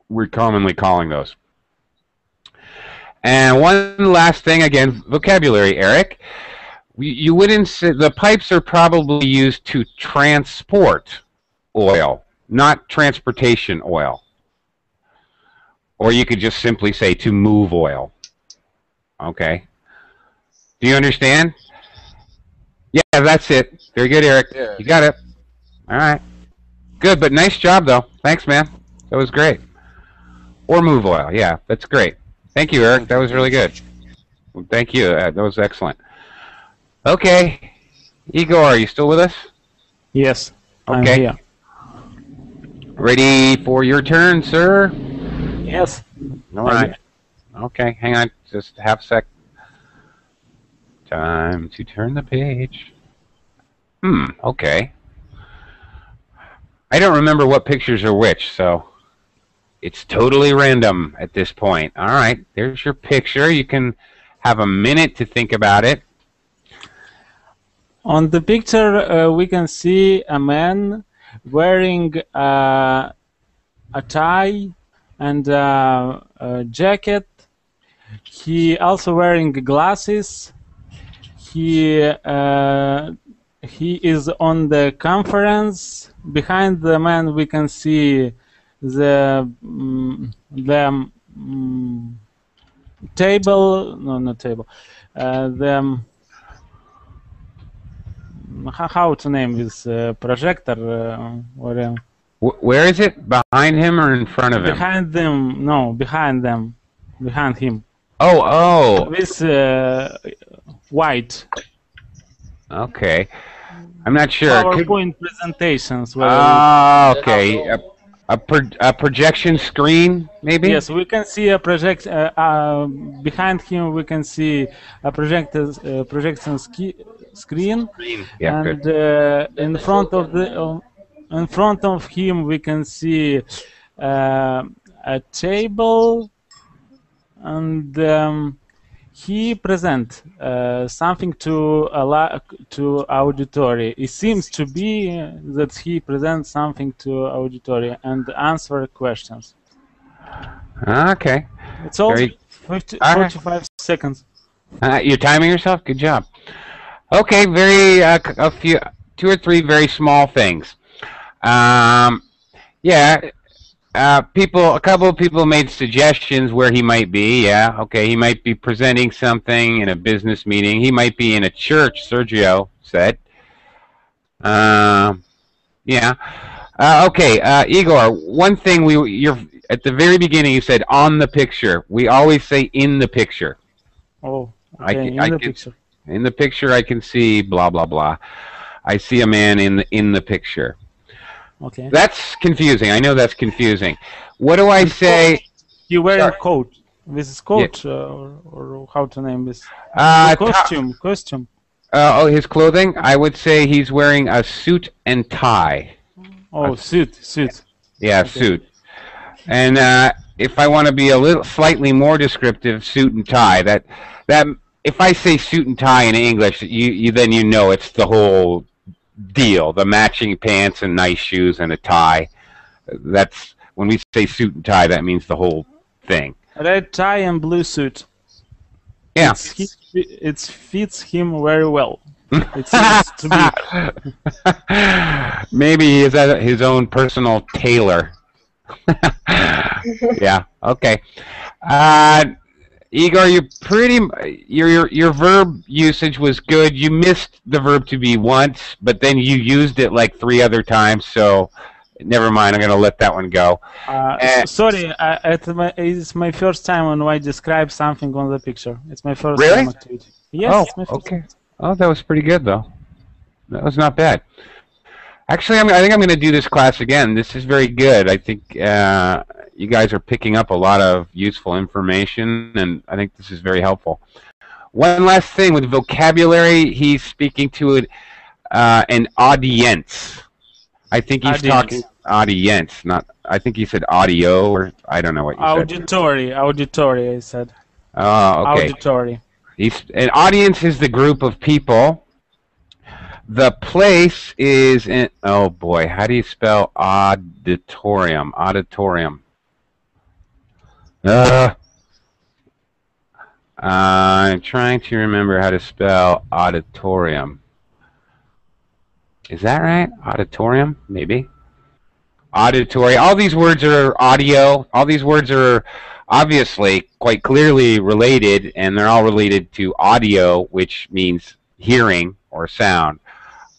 Speaker 1: We're commonly calling those. And one last thing, again, vocabulary, Eric you- wouldn't say the pipes are probably used to transport oil, not transportation oil. Or you could just simply say to move oil. Okay. Do you understand? Yeah, that's it. Very good, Eric.
Speaker 7: Yeah.
Speaker 1: You got it. All right. Good, but nice job, though. Thanks, man. That was great. Or move oil. Yeah, that's great. Thank you, Eric. That was really good. Well, Thank you. Uh, that was excellent. Okay, Igor, are you still with us?
Speaker 3: Yes, I'm
Speaker 1: Okay.
Speaker 3: here.
Speaker 1: Ready for your turn, sir?
Speaker 3: Yes.
Speaker 1: All right. Okay, hang on, just half a sec. Time to turn the page. Hmm. Okay. I don't remember what pictures are which, so it's totally random at this point. All right, there's your picture. You can have a minute to think about it.
Speaker 3: On the picture, uh, we can see a man wearing uh, a tie and uh, a jacket. He also wearing glasses. He uh, he is on the conference. Behind the man, we can see the mm, the mm, table. No, not table. Uh, the how, how to name this uh, projector uh, or uh,
Speaker 1: where is it? Behind him or in front of him?
Speaker 3: behind them no behind them behind him
Speaker 1: Oh, oh.
Speaker 3: this uh, white
Speaker 1: Okay. I'm not sure. Could-
Speaker 3: PowerPoint presentations where
Speaker 1: Ah, okay. A, a, pro- a projection screen, maybe?
Speaker 3: yes we can see a project uh, uh, behind him we can see a projector uh, projection ski- screen
Speaker 1: Yeah,
Speaker 3: and
Speaker 1: good.
Speaker 3: uh, in front of the uh, in front of him we can see uh, a table and um, he present uh, something to a la- to auditory it seems to be that he presents something to auditory and answer questions
Speaker 1: Okay.
Speaker 3: it's all
Speaker 1: Very-
Speaker 3: 50,
Speaker 1: All right.
Speaker 3: 45 seconds
Speaker 1: Uh, you're timing yourself? Good job. Okay, very, uh, a few, two or three very small things. Um, yeah, uh, people, a couple of people made suggestions where he might be. Yeah, okay, he might be presenting something in a business meeting. He might be in a church, Sergio said. Um, yeah. Uh, okay, uh, Igor. One thing we you're at the very beginning you said on the picture. We always say in the picture.
Speaker 3: oh
Speaker 1: I
Speaker 3: okay
Speaker 1: can-
Speaker 3: in
Speaker 1: I
Speaker 3: the
Speaker 1: can-
Speaker 3: picture
Speaker 1: In the picture, I can see blah blah blah. I see a man in the in the picture.
Speaker 3: Okay
Speaker 1: That's confusing. I know that's confusing. What do I say?
Speaker 3: You wear
Speaker 1: Sorry.
Speaker 3: coat. This is coat, uh, or, or how to name this?
Speaker 1: Uh,
Speaker 3: costume, costume.
Speaker 1: Uh, oh, his clothing. I would say he's wearing a suit and tie.
Speaker 3: Oh, suit, suit.
Speaker 1: Yeah, suit. And uh, if I want to be a little slightly more descriptive, suit and tie. That that if I say suit and tie in English, you, you then you know it's the whole deal. The matching pants and nice shoes and a tie. That's when we say suit and tie. That means the whole thing.
Speaker 3: Red tie and blue suit.
Speaker 1: Yeah.
Speaker 3: It's, it fits him very well. It seems to be.
Speaker 1: Maybe he's his own personal tailor. yeah. Okay. Uh, Igor, you pretty your your your verb usage was good. You missed the verb to be once, but then you used it like three other times. So never mind. I'm gonna let that one go.
Speaker 3: Uh, sorry, it's, my, it's my first time when I describe something on the picture. It's my first
Speaker 1: Really?
Speaker 3: time activity. Yes,
Speaker 1: oh,
Speaker 3: it's my first
Speaker 1: okay. Oh, that was pretty good though. That was not bad. Actually, I'm, I think I'm going to do this class again. This is very good. I think uh, you guys are picking up a lot of useful information, and I think this is very helpful. One last thing with vocabulary, he's speaking to it, uh, an audience. I think he's
Speaker 3: Audience.
Speaker 1: talking audience, not. I think he said audio, or I don't know what you said.
Speaker 3: Auditory, auditory, I said.
Speaker 1: Oh, okay.
Speaker 3: Auditory.
Speaker 1: He's, an audience is the group of people. The place is in. Oh boy, how do you spell auditorium? Auditorium. Uh, I'm trying to remember how to spell auditorium. Is that right? Auditorium? Maybe. Auditory. All these words are audio. All these words are obviously quite clearly related, and they're all related to audio, which means hearing or sound.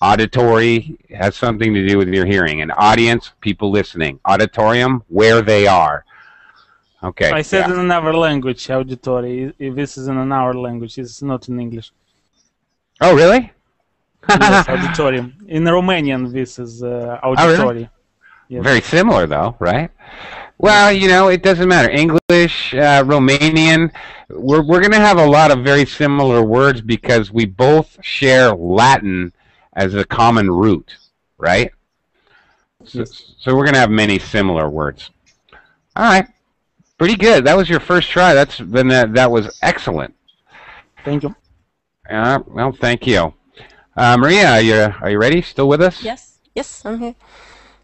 Speaker 1: Auditory has something to do with your hearing. An audience, people listening. Auditorium, where they are. Okay.
Speaker 3: I said
Speaker 1: yeah.
Speaker 3: in another language, auditory. If this is in another language, it's not in English.
Speaker 1: Oh, really?
Speaker 3: yes, auditorium. In Romanian, this is uh,
Speaker 1: Oh, really?
Speaker 3: Yes.
Speaker 1: Very similar, though, right? Well, you know, it doesn't matter. English, uh, Romanian, we're, we're going to have a lot of very similar words because we both share Latin as a common root, right? So, so we're going to have many similar words. All right. Pretty good. That was your first try. That's then that, that was excellent.
Speaker 3: Thank you.
Speaker 1: Uh, well, thank you. Uh, Maria, are you, are you ready? Still with us?
Speaker 8: Yes, yes, I'm here.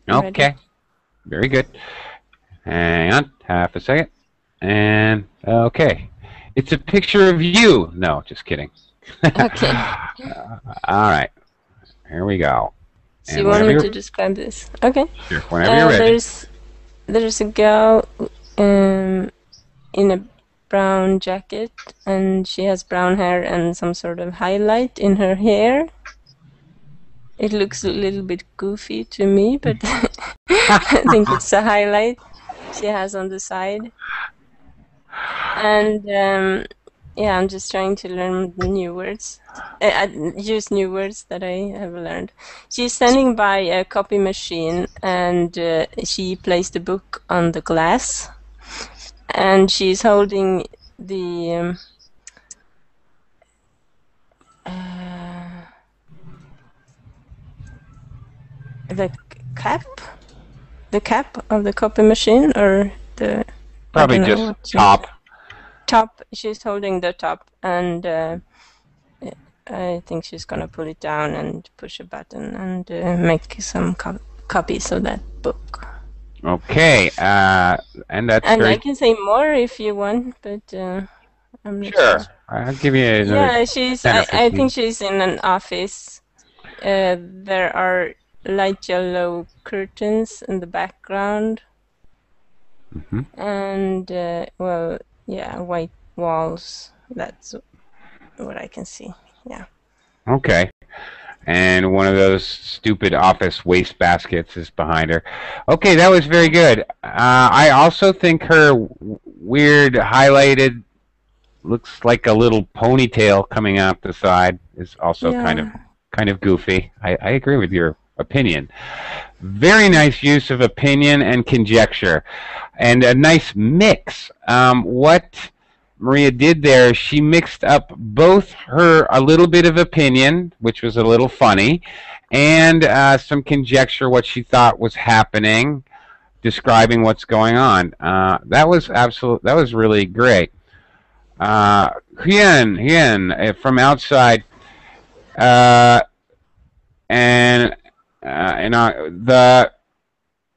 Speaker 8: I'm ready.
Speaker 1: Okay. Very good. Hang on, half a second. And okay. It's a picture of you. No, just kidding.
Speaker 8: Okay.
Speaker 1: All right. Here we go.
Speaker 8: So
Speaker 1: And
Speaker 8: you want me to describe this? Okay.
Speaker 1: Sure, whenever
Speaker 8: Uh,
Speaker 1: you're ready.
Speaker 8: There's there's a girl um, in a brown jacket, and she has brown hair and some sort of highlight in her hair. It looks a little bit goofy to me, but I think it's a highlight she has on the side. And um, yeah, I'm just trying to learn new words. Uh, I use new words that I have learned. She's standing by a copy machine and uh, she placed a book on the glass. And she's holding the. Um, uh, the cap? The cap of the copy machine or the.
Speaker 1: Probably
Speaker 8: know
Speaker 1: just top.
Speaker 8: top. She's holding the top, and uh, I think she's gonna pull it down and push a button and uh, make some co- copies of that book.
Speaker 1: Okay. Uh, and that's
Speaker 8: and I can say more if you want, but uh, I'm not
Speaker 1: sure. I'll give you.
Speaker 8: Yeah, she's. I, I think she's in an office. Uh, there are light yellow curtains in the background,
Speaker 1: Mhm.
Speaker 8: and uh, well, yeah, white walls. That's what I can see. Yeah.
Speaker 1: Okay. And one of those stupid office waste baskets is behind her. Okay, that was very good. Uh, I also think her w- weird highlighted looks like a little ponytail coming out the side is also kind of kind of goofy. I, I agree with your opinion. Very nice use of opinion and conjecture, and a nice mix. Um, what Maria did there, she mixed up both her a little bit of opinion, which was a little funny, and uh, some conjecture what she thought was happening, describing what's going on. Uh, that was absolute. That was really great. Uh, Hien, Hien, uh, from outside, uh, and uh, and uh, the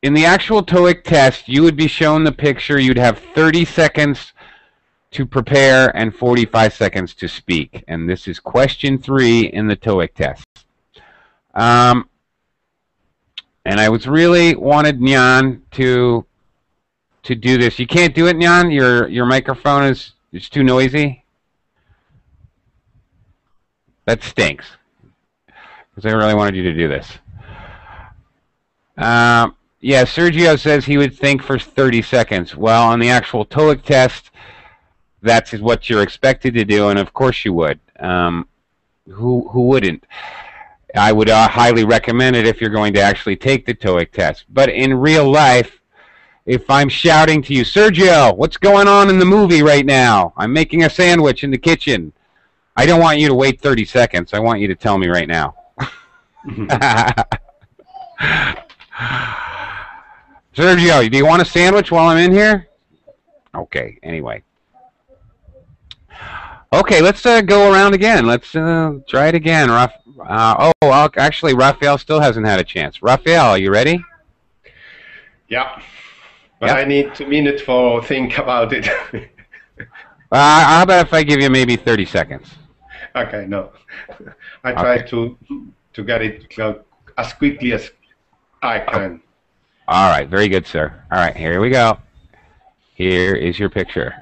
Speaker 1: in the actual TOEIC test, you would be shown the picture. You'd have 30 seconds to prepare and 45 seconds to speak. And this is question three in the TOEIC test. Um, and I was really wanted Nyan to to do this. You can't do it, Nyan. Your your microphone is it's too noisy. That stinks. Because I really wanted you to do this. Um, yeah, Sergio says he would think for 30 seconds. Well, on the actual TOEIC test, that's what you're expected to do, and of course you would. Um, who who wouldn't? I would uh, highly recommend it if you're going to actually take the TOEIC test. But in real life, if I'm shouting to you, Sergio, what's going on in the movie right now? I'm making a sandwich in the kitchen. I don't want you to wait 30 seconds. I want you to tell me right now. Sergio, do you want a sandwich while I'm in here? Okay, anyway. Okay, let's uh, go around again. Let's uh, try it again. Raf- uh, oh, well, actually, Raphael still hasn't had a chance. Raphael, are you ready?
Speaker 2: Yeah. But
Speaker 1: Yeah.
Speaker 2: I need two minutes for think about it.
Speaker 1: Uh, how about if I give you maybe 30 seconds?
Speaker 2: okay, no. I try to to get it as quickly as I can.
Speaker 1: All right, very good, sir. All right, here we go. Here is your picture.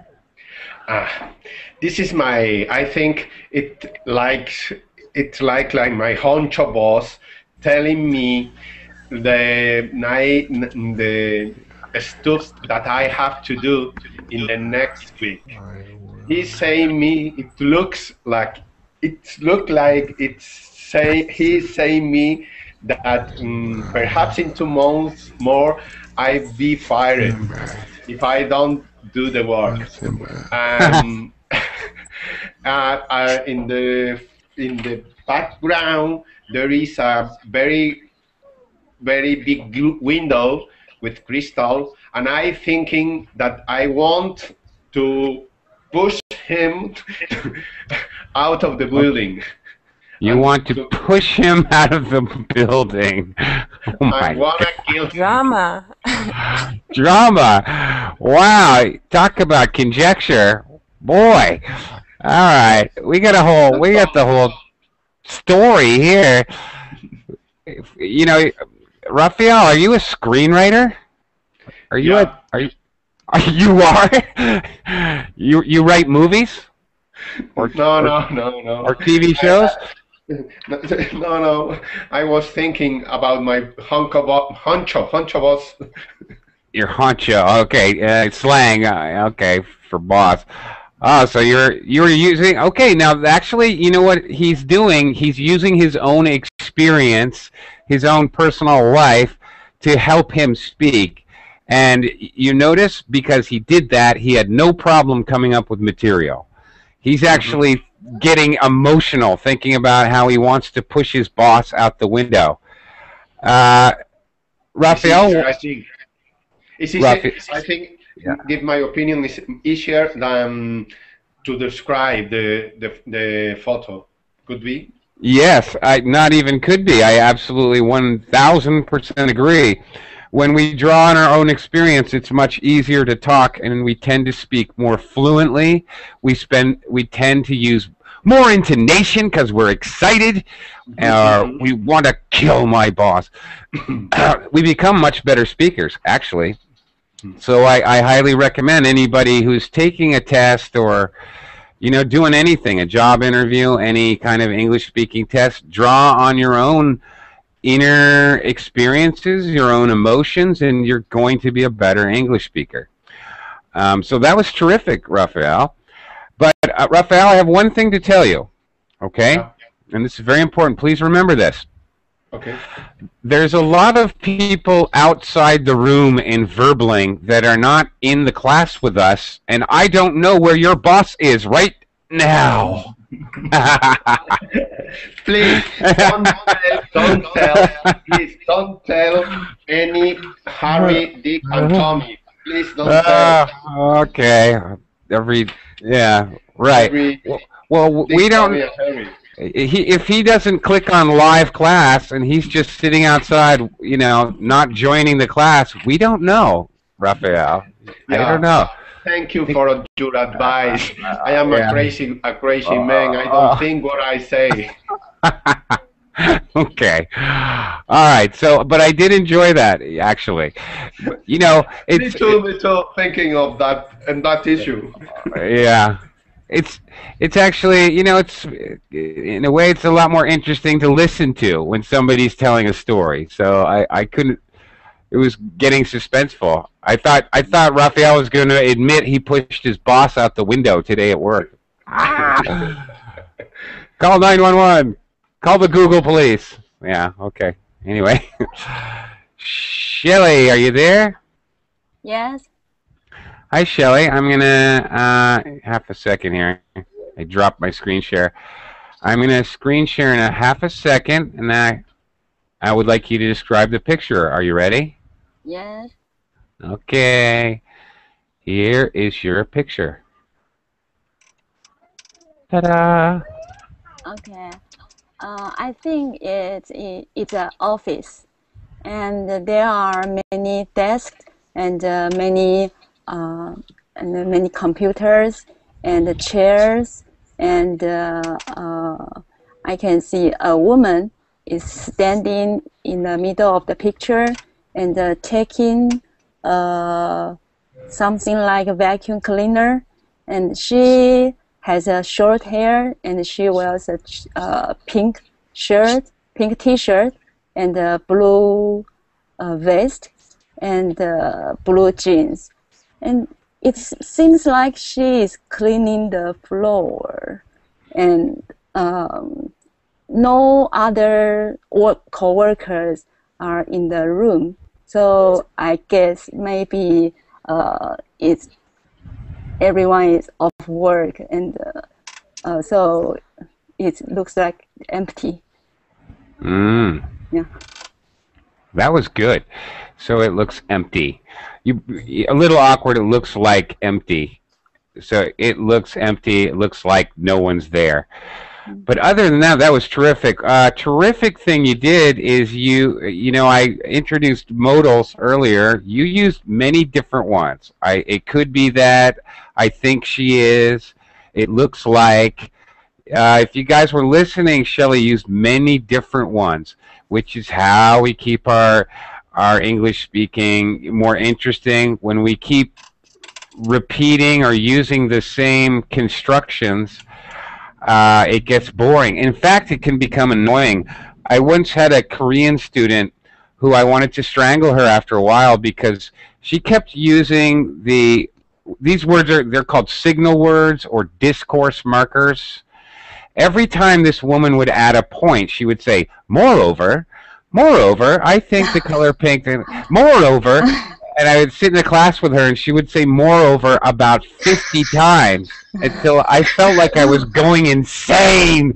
Speaker 2: Ah, this is my. I think it like it's like like my honcho boss telling me the night the stuff that I have to do in the next week. He's saying me. It looks like it look like it's say he's saying me that um, perhaps in two months more I be fired if I don't do the work. Um, uh, uh, in the in the background there is a very very big window with crystal, and I thinking that I want to push him out of the building.
Speaker 1: You want to push him out of the building. Oh
Speaker 2: I
Speaker 1: my
Speaker 2: wanna kill
Speaker 8: Drama.
Speaker 1: Drama. Wow. Talk about conjecture. Boy. All right. We got a whole we got the whole story here. You know, Raphael, are you a screenwriter? Are you
Speaker 2: Yeah.
Speaker 1: a are you are you are? you you write movies? Or
Speaker 2: No, no, no, no.
Speaker 1: or TV shows?
Speaker 2: No, no. I was thinking about my honcho, bo- honcho, honcho boss.
Speaker 1: Your honcho, okay, uh, slang, uh, okay, for boss. Oh, so you're you're using okay. Now, actually, you know what he's doing? He's using his own experience, his own personal life, to help him speak. And you notice because he did that, he had no problem coming up with material. He's actually getting emotional, thinking about how he wants to push his boss out the window. Uh, Raphael,
Speaker 2: I think. It's easy,
Speaker 1: Rafi-
Speaker 2: I think
Speaker 1: Yeah.
Speaker 2: give my opinion is easier than to describe the, the the photo. Could be.
Speaker 1: Yes, I not even could be. I absolutely one thousand percent agree. When we draw on our own experience, it's much easier to talk, and we tend to speak more fluently. We spend we tend to use more intonation because we're excited. Uh, we want to kill my boss. we become much better speakers, actually. So I, I highly recommend anybody who's taking a test or you know, doing anything, a job interview, any kind of English speaking test, draw on your own inner experiences, your own emotions, and you're going to be a better English speaker. Um, so that was terrific, Raphael. But, uh, Raphael, I have one thing to tell you, okay?
Speaker 2: Yeah.
Speaker 1: And this is very important. Please remember this
Speaker 2: Okay.
Speaker 1: there's a lot of people outside the room in Verbling that are not in the class with us, and I don't know where your boss is right now.
Speaker 2: Please don't tell, don't tell, please don't tell any Harry, Dick, and Tommy. Please don't tell.
Speaker 1: Ah, okay. Every yeah, right.
Speaker 2: Every
Speaker 1: Well,
Speaker 2: Dick,
Speaker 1: we don't.
Speaker 2: And Harry.
Speaker 1: He, if he doesn't click on live class and he's just sitting outside, you know, not joining the class, we don't know, Raphael. I don't know.
Speaker 2: Thank you for your advice. I am
Speaker 1: Yeah.
Speaker 2: a crazy, a crazy uh, man. I don't uh. think what I say.
Speaker 1: okay. All right. So, but I did enjoy that actually. You know,
Speaker 2: Me
Speaker 1: it's
Speaker 2: too, me too. Thinking of that and that issue.
Speaker 1: yeah. It's it's actually you know it's in a way it's a lot more interesting to listen to when somebody's telling a story. So I I couldn't. It was getting suspenseful. I thought I thought Raphael was going to admit he pushed his boss out the window today at work. Ah! Call nine one one. Call the Google police. Yeah. Okay. Anyway, Shelly, are you there?
Speaker 9: Yes.
Speaker 1: Hi, Shelly. I'm gonna uh, half a second here. I dropped my screen share. I'm gonna screen share in a half a second, and I I would like you to describe the picture. Are you ready?
Speaker 9: Yes.
Speaker 1: Okay. Here is your picture. Ta-da!
Speaker 9: Okay. Uh, I think it's it's an office, and there are many desks and uh, many uh, and many computers and chairs, and uh, uh, I can see a woman is standing in the middle of the picture and uh, taking something like a vacuum cleaner, and she has a short hair and she wears a uh, pink shirt, pink T-shirt, and a blue uh, vest and uh, blue jeans. And it seems like she is cleaning the floor, and um, no other work coworkers are in the room. So I guess maybe uh, it's everyone is off work, and uh, uh, so it looks like empty.
Speaker 1: Mm.
Speaker 9: Yeah.
Speaker 1: That was good. So it looks empty. You a little awkward. It looks like empty. So it looks empty. It looks like no one's there. But other than that, that was terrific. Uh, terrific thing you did is you, you know, I introduced modals earlier. You used many different ones. I, it could be that. I think she is. It looks like. Uh, if you guys were listening, Shelley used many different ones, which is how we keep our our English speaking more interesting. When we keep repeating or using the same constructions, uh, it gets boring. In fact, it can become annoying. I once had a Korean student who I wanted to strangle her after a while because she kept using the these words are they're called signal words or discourse markers. Every time this woman would add a point, she would say, "Moreover, moreover, I think the color pink." Moreover, and I would sit in the class with her, and she would say "moreover" about fifty times until I felt like I was going insane.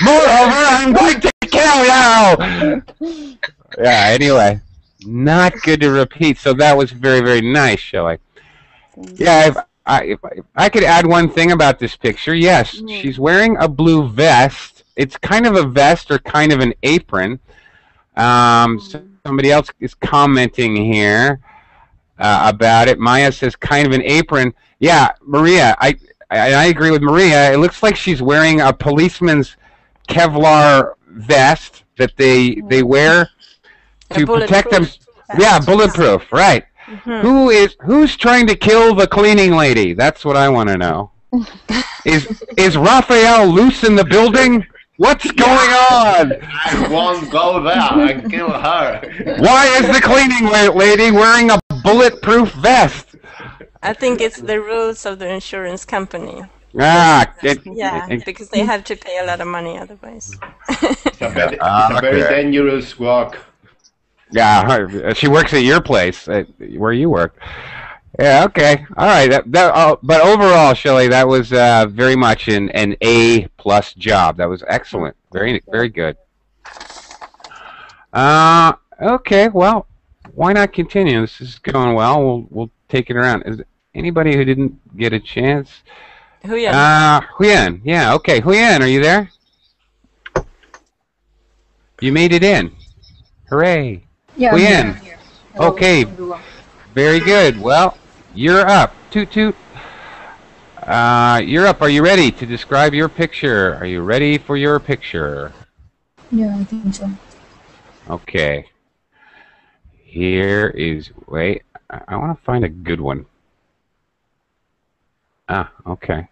Speaker 1: Moreover, I'm going to kill you. Yeah. Anyway, not good to repeat. So that was very, very nice, Shelley. Yeah, if I, if I, if I could add one thing about this picture. Yes, she's wearing a blue vest. It's kind of a vest or kind of an apron. Um, so- somebody else is commenting here uh, about it. Maya says kind of an apron. Yeah, Maria, I, I I agree with Maria. It looks like she's wearing a policeman's Kevlar vest that they they wear to protect them. Yeah, bulletproof. Right. Who is who's trying to kill the cleaning lady? That's what I want to know. is is Raphael loose in the building? What's going on?
Speaker 2: I won't go there and kill her.
Speaker 1: Why is the cleaning lady wearing a bulletproof vest?
Speaker 8: I think it's the rules of the insurance company.
Speaker 1: Ah, it,
Speaker 8: Yeah,
Speaker 1: it-
Speaker 8: because they have to pay a lot of money otherwise.
Speaker 2: It's a very,
Speaker 1: Ah,
Speaker 2: it's a very
Speaker 1: okay.
Speaker 2: dangerous work.
Speaker 1: Yeah, she works at your place, at where you work. Yeah, okay, all right. That, that, uh, but overall, Shelley, that was uh, very much an, an A plus job. That was excellent. Very, very good. Uh, okay. Well, why not continue? This is going well. We'll we'll take it around. Is anybody who didn't get a chance?
Speaker 8: Yeah?
Speaker 1: Uh, Huyen. Yeah, okay. Huyen, are you there? You made it in. Hooray.
Speaker 6: Yeah, here.
Speaker 1: Okay. Very good. Well, you're up. Toot toot. Uh, you're up. Are you ready to describe your picture? Are you ready for your picture?
Speaker 6: Yeah, I think so.
Speaker 1: Okay. Here is. Wait. I, I want to find a good one. Ah, okay.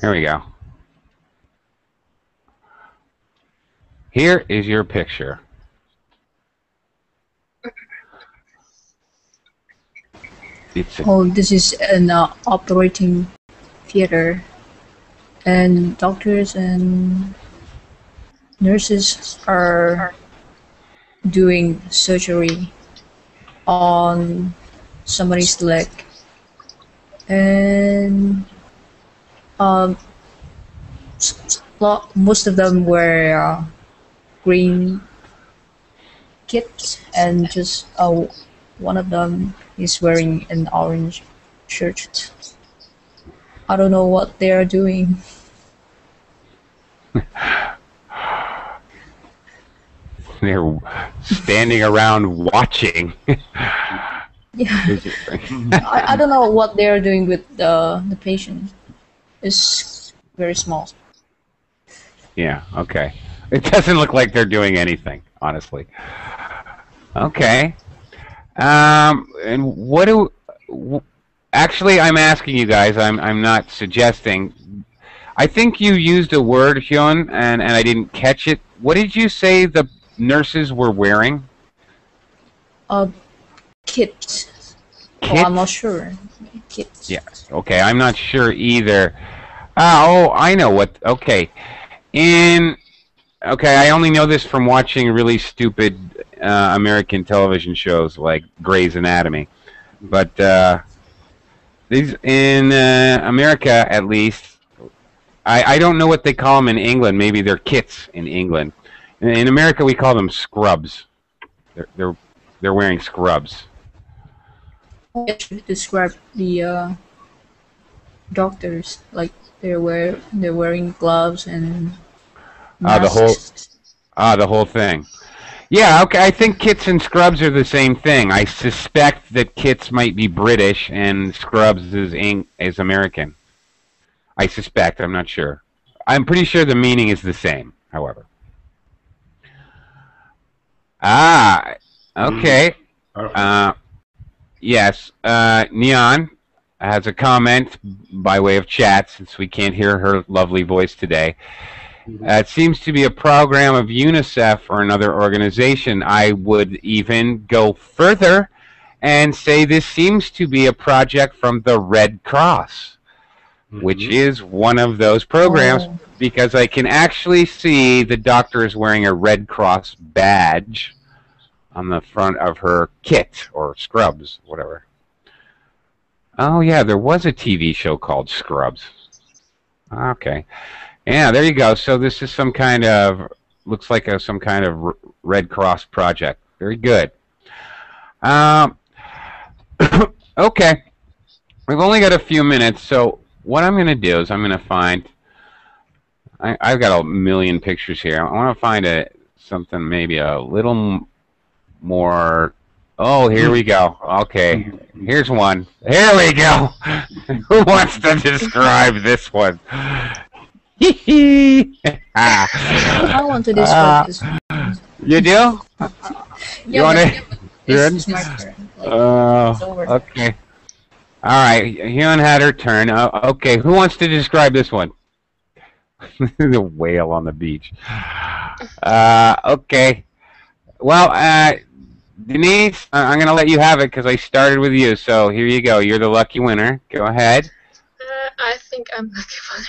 Speaker 1: Here we go. Here is your picture. It's a,
Speaker 6: Oh, this is an uh, operating theater, and doctors and nurses are doing surgery on somebody's leg, and um, most of them wear uh, green kits, and just uh, one of them is wearing an orange shirt. I don't know what they are doing.
Speaker 1: they're standing around watching.
Speaker 6: Yeah, I, I don't know what they are doing with the the patient. It's very small.
Speaker 1: Yeah, okay. It doesn't look like they're doing anything, honestly. Okay. Um, and what do. Actually, I'm asking you guys, I'm, I'm not suggesting. I think you used a word, Hyun, and, and I didn't catch it. What did you say the nurses were wearing?
Speaker 6: A kit, Oh, I'm not sure. Kit.
Speaker 1: Yeah. Okay, I'm not sure either. Uh, oh, I know what. Okay, in okay, I only know this from watching really stupid uh, American television shows like Grey's Anatomy, but uh, these in uh, America at least. I, I don't know what they call them in England. Maybe they're kits in England. In, in America, we call them scrubs. They're they're, they're wearing scrubs.
Speaker 6: Describe the uh, doctors like they're wear they're wearing gloves and
Speaker 1: Ah, the whole
Speaker 6: masks.
Speaker 1: ah the whole thing. Yeah, okay. I think kits and scrubs are the same thing. I suspect that kits might be British and scrubs is Eng- is American. I suspect. I'm not sure. I'm pretty sure the meaning is the same. However. Ah, okay.
Speaker 2: Perfect.
Speaker 1: Uh, yes, uh, Neon has a comment by way of chat since we can't hear her lovely voice today. Uh, it seems to be a program of UNICEF or another organization. I would even go further and say this seems to be a project from the Red Cross, which is one of those programs
Speaker 6: Oh.
Speaker 1: because I can actually see the doctor is wearing a Red Cross badge on the front of her kit or scrubs, whatever. Oh yeah, there was a TV show called Scrubs. Okay, yeah, there you go. So this is some kind of looks like a, some kind of Red Cross project. Very good. Um, okay, we've only got a few minutes, so what I'm going to do is I'm going to find. I, I've got a million pictures here. I want to find a something maybe a little more. Oh, here we go. Okay, here's one. Here we go. Who wants to describe this one?
Speaker 6: I want to describe
Speaker 1: Uh,
Speaker 6: this. One.
Speaker 1: You do? You
Speaker 6: Yeah,
Speaker 1: want
Speaker 6: but
Speaker 1: to? Good.
Speaker 6: It's, it's my turn. Like,
Speaker 1: Uh, okay. All right. Hyun had her turn. Uh, okay. Who wants to describe this one? the whale on the beach. Uh, okay. Well, uh, Denise, I- I'm going to let you have it because I started with you. So here you go. You're the lucky winner. Go ahead.
Speaker 5: Uh, I think I'm lucky for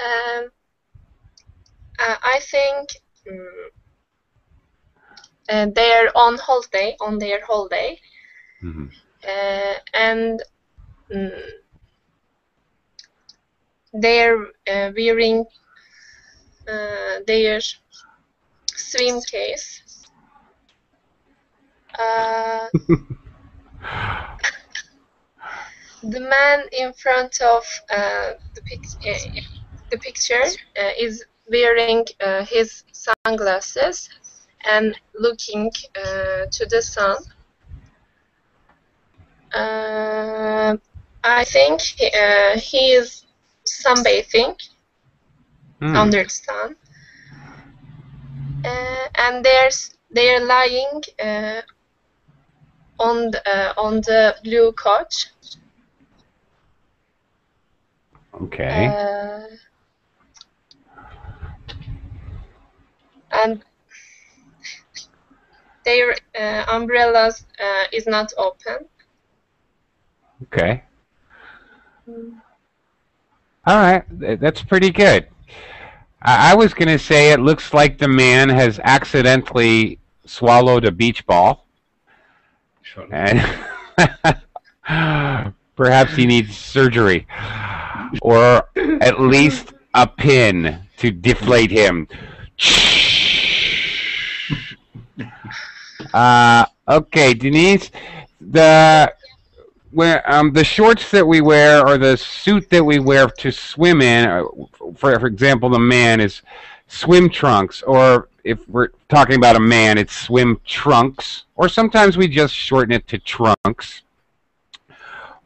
Speaker 5: Um, uh, I think mm, uh, they're on holiday, on their holiday,
Speaker 1: Mhm.
Speaker 5: uh, and mm, they're uh, wearing uh, their swim case. Uh, the man in front of uh, pic- uh, the picture uh, is wearing uh, his sunglasses and looking uh, to the sun. Uh, I think he is sunbathing
Speaker 1: Hmm.
Speaker 5: under the sun, uh, and there's they're lying uh, on the, uh, on the blue couch.
Speaker 1: Okay.
Speaker 5: Uh, and their uh, umbrellas uh, is not open.
Speaker 1: Okay. All right, that's pretty good. I, I was going to say it looks like the man has accidentally swallowed a beach ball,
Speaker 2: Sure.
Speaker 1: and perhaps he needs surgery, or at least a pin to deflate him. Uh, okay, Denise, the where um, the shorts that we wear or the suit that we wear to swim in, uh, for for example, the man is swim trunks, or if we're talking about a man, it's swim trunks, or sometimes we just shorten it to trunks.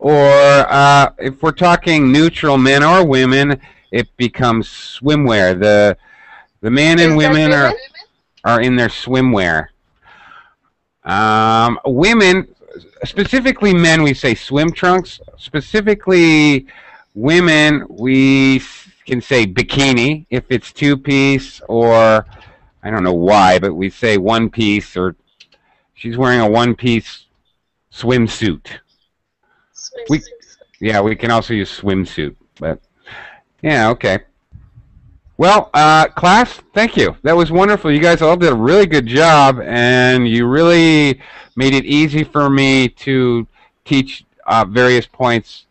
Speaker 1: Or uh, if we're talking neutral men or women, it becomes swimwear. The the men and women are are in their swimwear. Um, women, specifically men, we say swim trunks. Specifically, women, we can say bikini if it's two piece, or I don't know why, but we say one piece, or she's wearing a one piece swimsuit. We, yeah, we can also use swimsuit, but yeah, okay. Well, uh, class, thank you. That was wonderful. You guys all did a really good job, and you really made it easy for me to teach uh, various points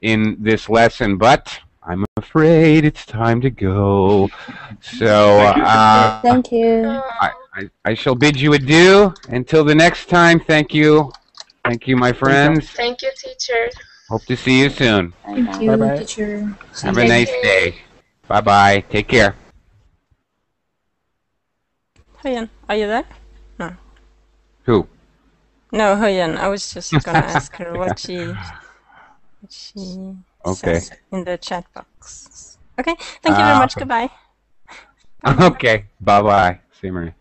Speaker 1: in this lesson. But I'm afraid it's time to go. So uh,
Speaker 8: Thank you.
Speaker 1: I, I, I shall bid you adieu. Until the next time, thank you. Thank you, my friends.
Speaker 5: Thank you, teacher.
Speaker 1: Hope to see you soon.
Speaker 6: Thank you,
Speaker 3: Bye-bye.
Speaker 6: teacher.
Speaker 1: Have a
Speaker 6: guys.
Speaker 1: nice day. Bye bye. Take care.
Speaker 8: Huyen, are you there? No.
Speaker 1: Who?
Speaker 8: No, Huyen. I was just gonna ask her what she what she
Speaker 1: Okay.
Speaker 8: says in the chat box. Okay, thank you very
Speaker 1: Ah,
Speaker 8: much.
Speaker 1: okay.
Speaker 8: Goodbye.
Speaker 1: Okay. Bye bye. See you, Marie.